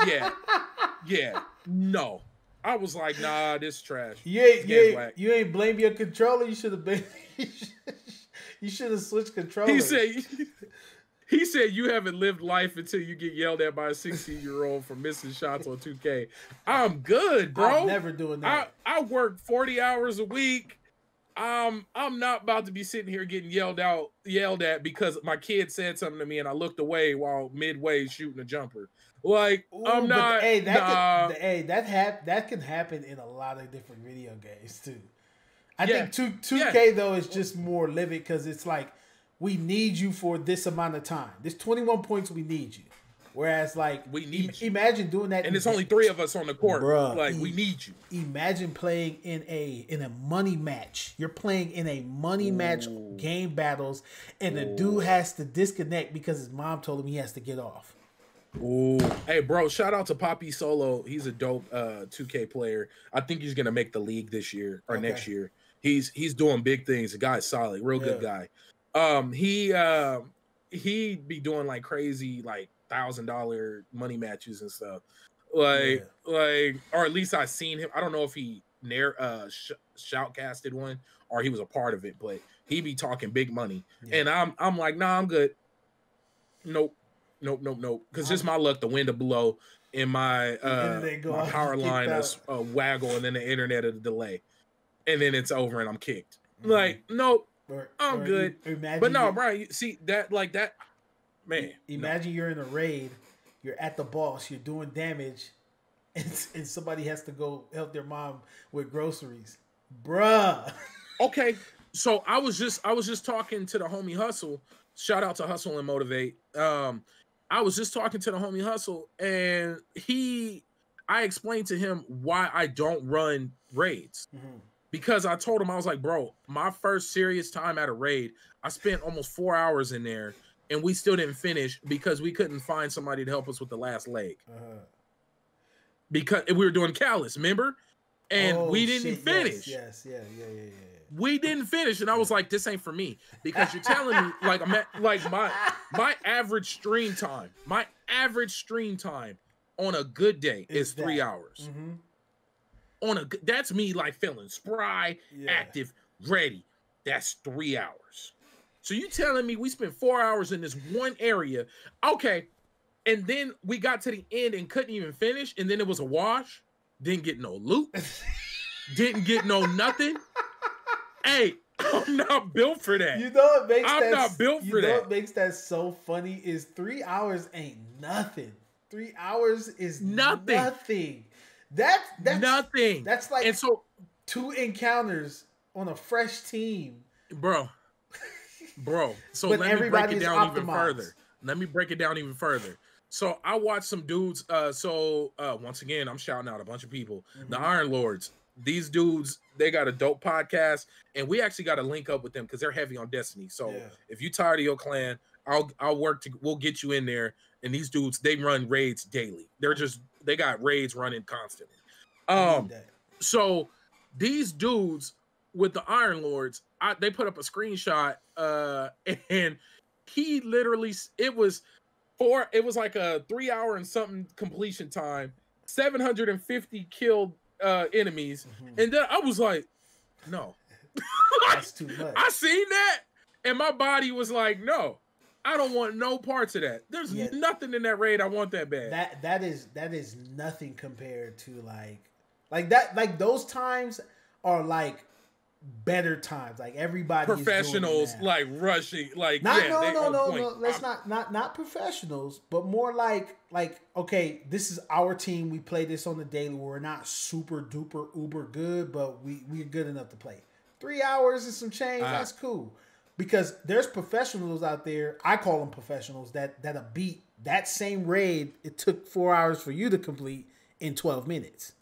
yeah, yeah, no. I was like, nah, this is trash. You ain't, you ain't, whack. you ain't blame your controller. You should have been. *laughs* You should have switched controllers. He said, he said, you haven't lived life until you get yelled at by a 16 year old for missing shots on 2K. I'm good, bro. I'm never doing I, that. I work 40 hours a week. Um, I'm not about to be sitting here getting yelled out, yelled at because my kid said something to me and I looked away while midway shooting a jumper. Like Ooh, I'm not. Hey, that nah. could, hey, that hap- that can happen in a lot of different video games too. I Yeah. think two two K though is just more living because it's like we need you for this amount of time. This twenty one points we need you. Whereas like We need im- you. imagine doing that and it's only three of us on the court. Bruh. like we need you. imagine playing in a in a money match. You're playing in a money match game battles, and the dude has to disconnect because his mom told him he has to get off. Ooh. Hey, bro, shout out to Poppy Solo. He's a dope uh 2K player. I think he's gonna make the league this year or next year. He's he's doing big things. The guy's solid, real good guy. Um, he uh he'd be doing like crazy like thousand dollar money matches and stuff. Like like or at least I seen him. I don't know if he near uh sh- shoutcasted one or he was a part of it, but he be talking big money. Yeah. And I'm I'm like, nah, I'm good. Nope. Nope, nope, nope. Because just my luck, the wind to blow in my uh go my power line is a waggle and then the internet a delay. And then it's over and I'm kicked. Mhm. Like, nope. Or- I'm or good. But no, you- Brian, you see that like that man. no. Imagine you're in a raid, you're at the boss, you're doing damage, *laughs* and, and somebody has to go help their mom with groceries. Bruh. *laughs* Okay, so I was just I was just talking to the homie Hustle. Shout out to Hustle and Motivate. Um, I was just talking to the homie Hustle, and he, I explained to him why I don't run raids because I told him I was like, bro, my first serious time at a raid, I spent almost four hours in there, and we still didn't finish because we couldn't find somebody to help us with the last leg Uh-huh. because we were doing Calus, remember? And Oh, we didn't shit, finish. Yes, yes, yeah, yeah, yeah, yeah. we didn't finish and i was like this ain't for me because you're telling me *laughs* like i'm at, like my my average stream time my average stream time on a good day is Is three that. hours Mhm. on a that's me like feeling spry Yeah. active ready That's three hours. So you telling me we spent four hours in this one area? Okay, and then we got to the end and couldn't even finish, and then it was a wash. Didn't get no loot. *laughs* didn't get no nothing. Hey, I'm not built for that. You know what makes I'm that not built you for know that. what makes that so funny is three hours ain't nothing. Three hours is Nothing. Nothing. That that's nothing. That's like and so, two encounters on a fresh team. bro, bro. So let me break it down even further. Let me break it down even further. So I watched some dudes. Uh, so uh, once again, I'm shouting out a bunch of people. The Mhm. Iron Lords. These dudes, they got a dope podcast, and we actually got to link up with them because they're heavy on Destiny. So Yeah. if you tired of your clan, I'll I'll work to we'll get you in there. And these dudes, they run raids daily. They're just they got raids running constantly. Um, so these dudes with the Iron Lords, I, they put up a screenshot, uh, *laughs* and he literally it was four. It was like a three hour and something completion time, seven hundred and fifty killed uh enemies, Mhm. and then I was like, no, *laughs* That's too much. I seen that, and my body was like, no. I don't want no parts of that. There's Yeah. nothing in that raid I want that bad. that that is that is nothing compared to like like that like those times are like better times. Like everybody Professionals doing like rushing, like not yeah, no no no no let's I'm- not not not professionals but more like like okay this is our team. We play this on the daily. We're not super duper uber good but we we're good enough to play. Three hours and some change Ah. that's cool. Because there's professionals out there i call them professionals that that a beat that same raid it took four hours for you to complete in 12 minutes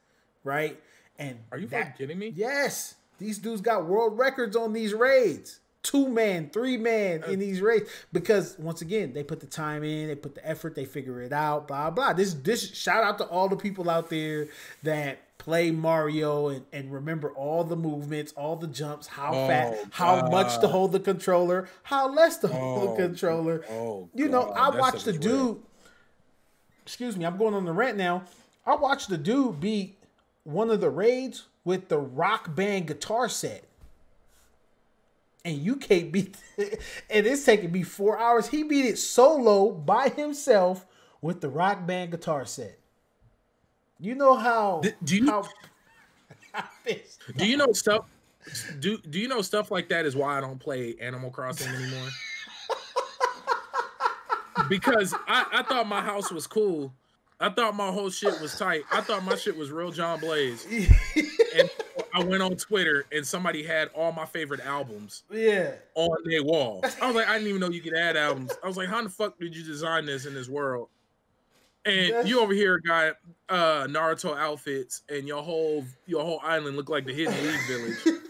right? And Are you that, fucking kidding me? Yes, these dudes got world records on these raids. Two man, three man in these raids because once again they put the time in, they put the effort, they figure it out. Blah blah. This this shout out to all the people out there that play Mario and, and remember all the movements, all the jumps, how Oh, fast, how much to hold the controller, how less to hold Oh, the controller. Oh, You know, God, I that watched the dude. Excuse me, I'm going on the rant now. I watched the dude beat one of the raids with the rock band guitar set. And you can't beat *laughs* and it's taking me four hours. He beat it solo by himself with the rock band guitar set. You know how do you- how *laughs* *laughs* Do you know stuff? Do Do you know stuff like that is why I don't play Animal Crossing anymore? because I, I thought my house was cool. I thought my whole shit was tight. I thought my shit was real John Blaze. *laughs* And I went on Twitter and somebody had all my favorite albums yeah. on their wall. I was like, I didn't even know you could add albums. I was like, how the fuck did you design this in this world? And That's- you over here got uh Naruto outfits, and your whole your whole island look like the Hidden *laughs* Leaf village.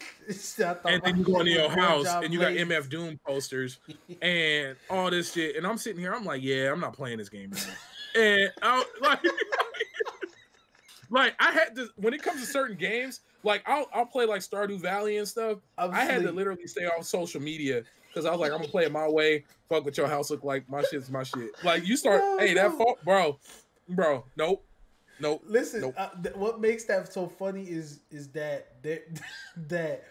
And then you go into your house and you got. MF Doom posters *laughs* and all this shit. And I'm sitting here, I'm like, yeah, I'm not playing this game anymore. And I *laughs* like, like I had to when it comes to certain games, like I'll I'll play like Stardew Valley and stuff. I'm I had to literally stay off social media because I was like, I'm gonna play it my way. Fuck what your house look like. My shit's my shit. Like you start, No, hey, that fault, bro, bro, nope, nope. Listen, Nope. uh, th- what makes that so funny is is that that *laughs* that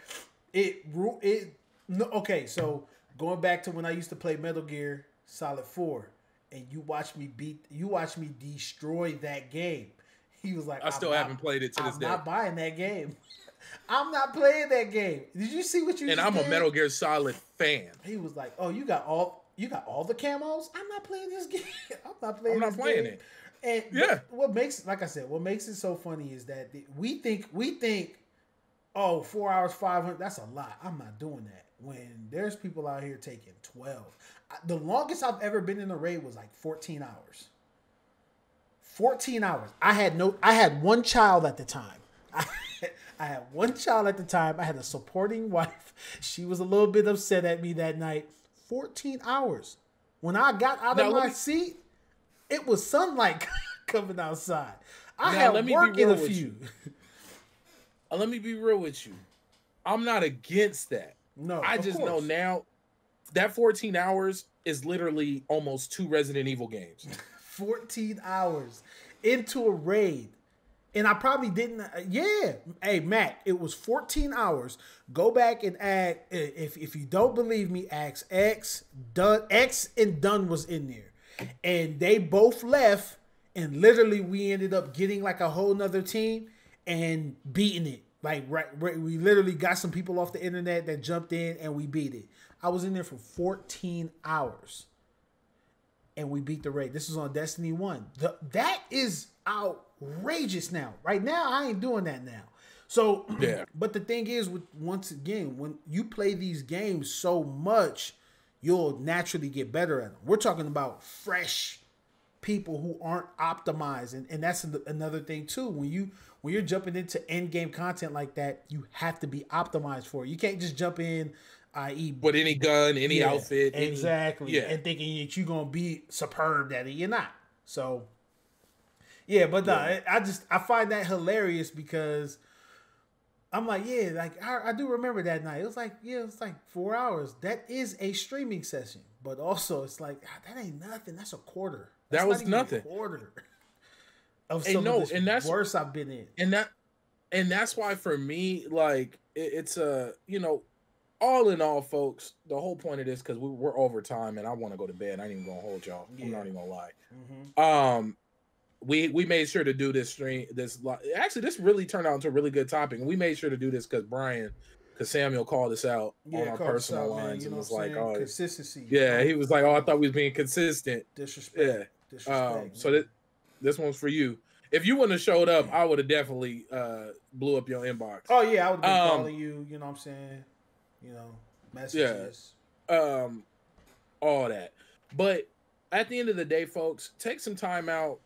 it it no okay. So going back to when I used to play Metal Gear Solid Four, and you watch me beat, you watch me destroy that game. *laughs* He was like, I still I'm haven't played it to this day. I'm not buying that game. *laughs* I'm not playing that game. Did you see what you? And I'm a? Metal Gear Solid fan. He was like, "Oh, you got all you got all the camos. I'm not playing this *laughs* game. I'm not playing. I'm not playing game." it. And Yeah. what makes like I said, what makes it so funny is that we think we think, oh, four hours, five hundred. That's a lot. I'm not doing that. When there's people out here taking twelve, the longest I've ever been in a raid was like fourteen hours. 14 hours. I had no I had one child at the time. I, *laughs* I had one child at the time. I had a supporting *laughs* wife. She was a little bit upset at me that night. 14 hours. When I got out Now, of my me- seat, it was sunlight *laughs* coming outside. I Now, had let me work in a few. Uh, let me be real with you. I'm not against that. No, I just know now that 14 hours is literally almost two Resident Evil games. *laughs* 14 hours into a raid And I probably didn't. Uh, yeah, hey Matt, it was 14 hours. Go back and add. If if you don't believe me, ask X. Dunn X and Dunn was in there, and they both left. And literally, we ended up getting like a whole nother team and beating it. Like right, right, we literally got some people off the internet that jumped in and we beat it. I was in there for 14 hours, and we beat the raid. This is on Destiny One. The, that is outrageous now. Right now, I ain't doing that now. So, *clears throat* yeah. But the thing is, with once again, when you play these games so much, you'll naturally get better at them. We're talking about fresh people who aren't optimized, and, and that's another thing too. When you when you're jumping into end game content like that, you have to be optimized for it. You can't just jump in, i.e., with any gun, any yeah, outfit, exactly, any, yeah, and thinking that you're gonna be superb at it. You're not. So yeah, but yeah. I just I find that hilarious because I'm like, yeah, like I, I, do remember that night. It was like, yeah, it was like four hours. That is a streaming session, but also it's like ah, that ain't nothing. That's a quarter. That's that was nothing. quarter *laughs* of some no, of and that's worse I've been in. And that, and that's why for me, like it, it's a you know, all in all, folks. The whole point of this because we, are over time, and I want to go to bed. I ain't even gonna hold y'all. Yeah. I'm not even gonna lie. Mm-hmm. Um, we we made sure to do this stream. This actually, this really turned out into a really good topic, and we made sure to do this because Brian, because Samuel called us out yeah, on our personal out, lines man, and was like, "Oh, consistency." Yeah, he was like, "Oh, I thought we was being consistent." Disrespect. Yeah. Disrespect, um, so that this one's for you. If you wouldn't have showed up, I would have definitely uh, blew up your inbox. Oh yeah, I would have been um, calling you. You know what I'm saying? You know, messages. Yeah. Um, all that. But at the end of the day, folks, take some time out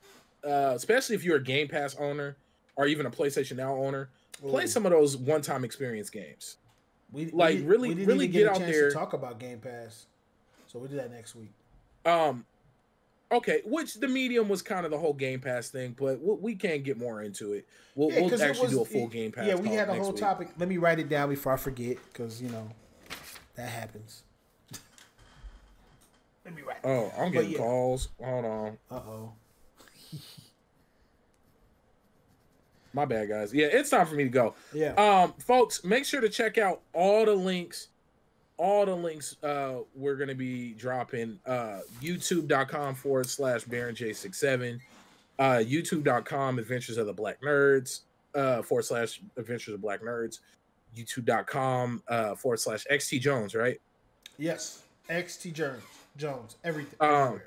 uh, especially if you're a Game Pass owner or even a PlayStation Now owner, play some of those one-time experience games. We like we, really, we really get, get out there. talk about Game Pass, so we'll do that next week. Um, okay, which the medium was kind of the whole Game Pass thing, but we, we can't get more into it. We'll, yeah, we'll actually was, do a full Game Pass. Yeah, we had a whole week. topic. Let me write it down before I forget, because you know that happens. Let me write. Oh, I'm getting yeah. calls. Hold on. Uh oh. My bad, guys. Yeah, it's time for me to go. Yeah. Um, folks, make sure to check out all the links. All the links uh we're gonna be dropping uh youtube.com forward slash Baron J67, uh youtube.com adventures of the black nerds, uh forward slash adventures of black nerds, youtube.com uh forward slash XT Jones, right? Yes. XT Jones. Jones. Everything. Um.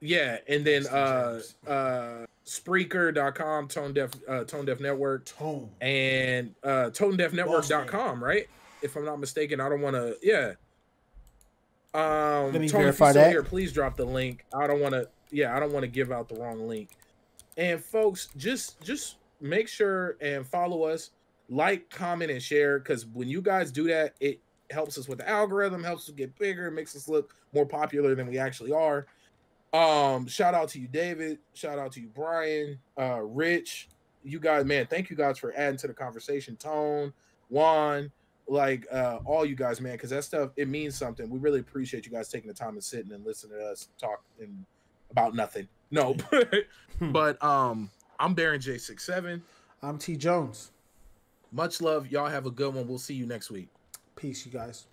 Yeah, and then uh uh Spreaker.com, Tone Deaf uh Tone Deaf Network. Tone. And uh Tone Deaf Network.com, right? If I'm not mistaken. I don't wanna yeah. Um Let me Tone, verify that. Here, please drop the link. I don't wanna yeah, I don't want to give out the wrong link. And folks, just just make sure and follow us, like, comment, and share. Cause when you guys do that, it helps us with the algorithm, helps us get bigger, makes us look more popular than we actually are. Um, shout out to you, David. Shout out to you, Brian, uh, Rich. You guys, man, thank you guys for adding to the conversation. Tone, Juan, like uh all you guys, man, because that stuff it means something. We really appreciate you guys taking the time and sitting and listening to us talk and about nothing. No, *laughs* but, hmm. but um, I'm Baron J67. I'm T Jones. Much love. Y'all have a good one. We'll see you next week. Peace, you guys.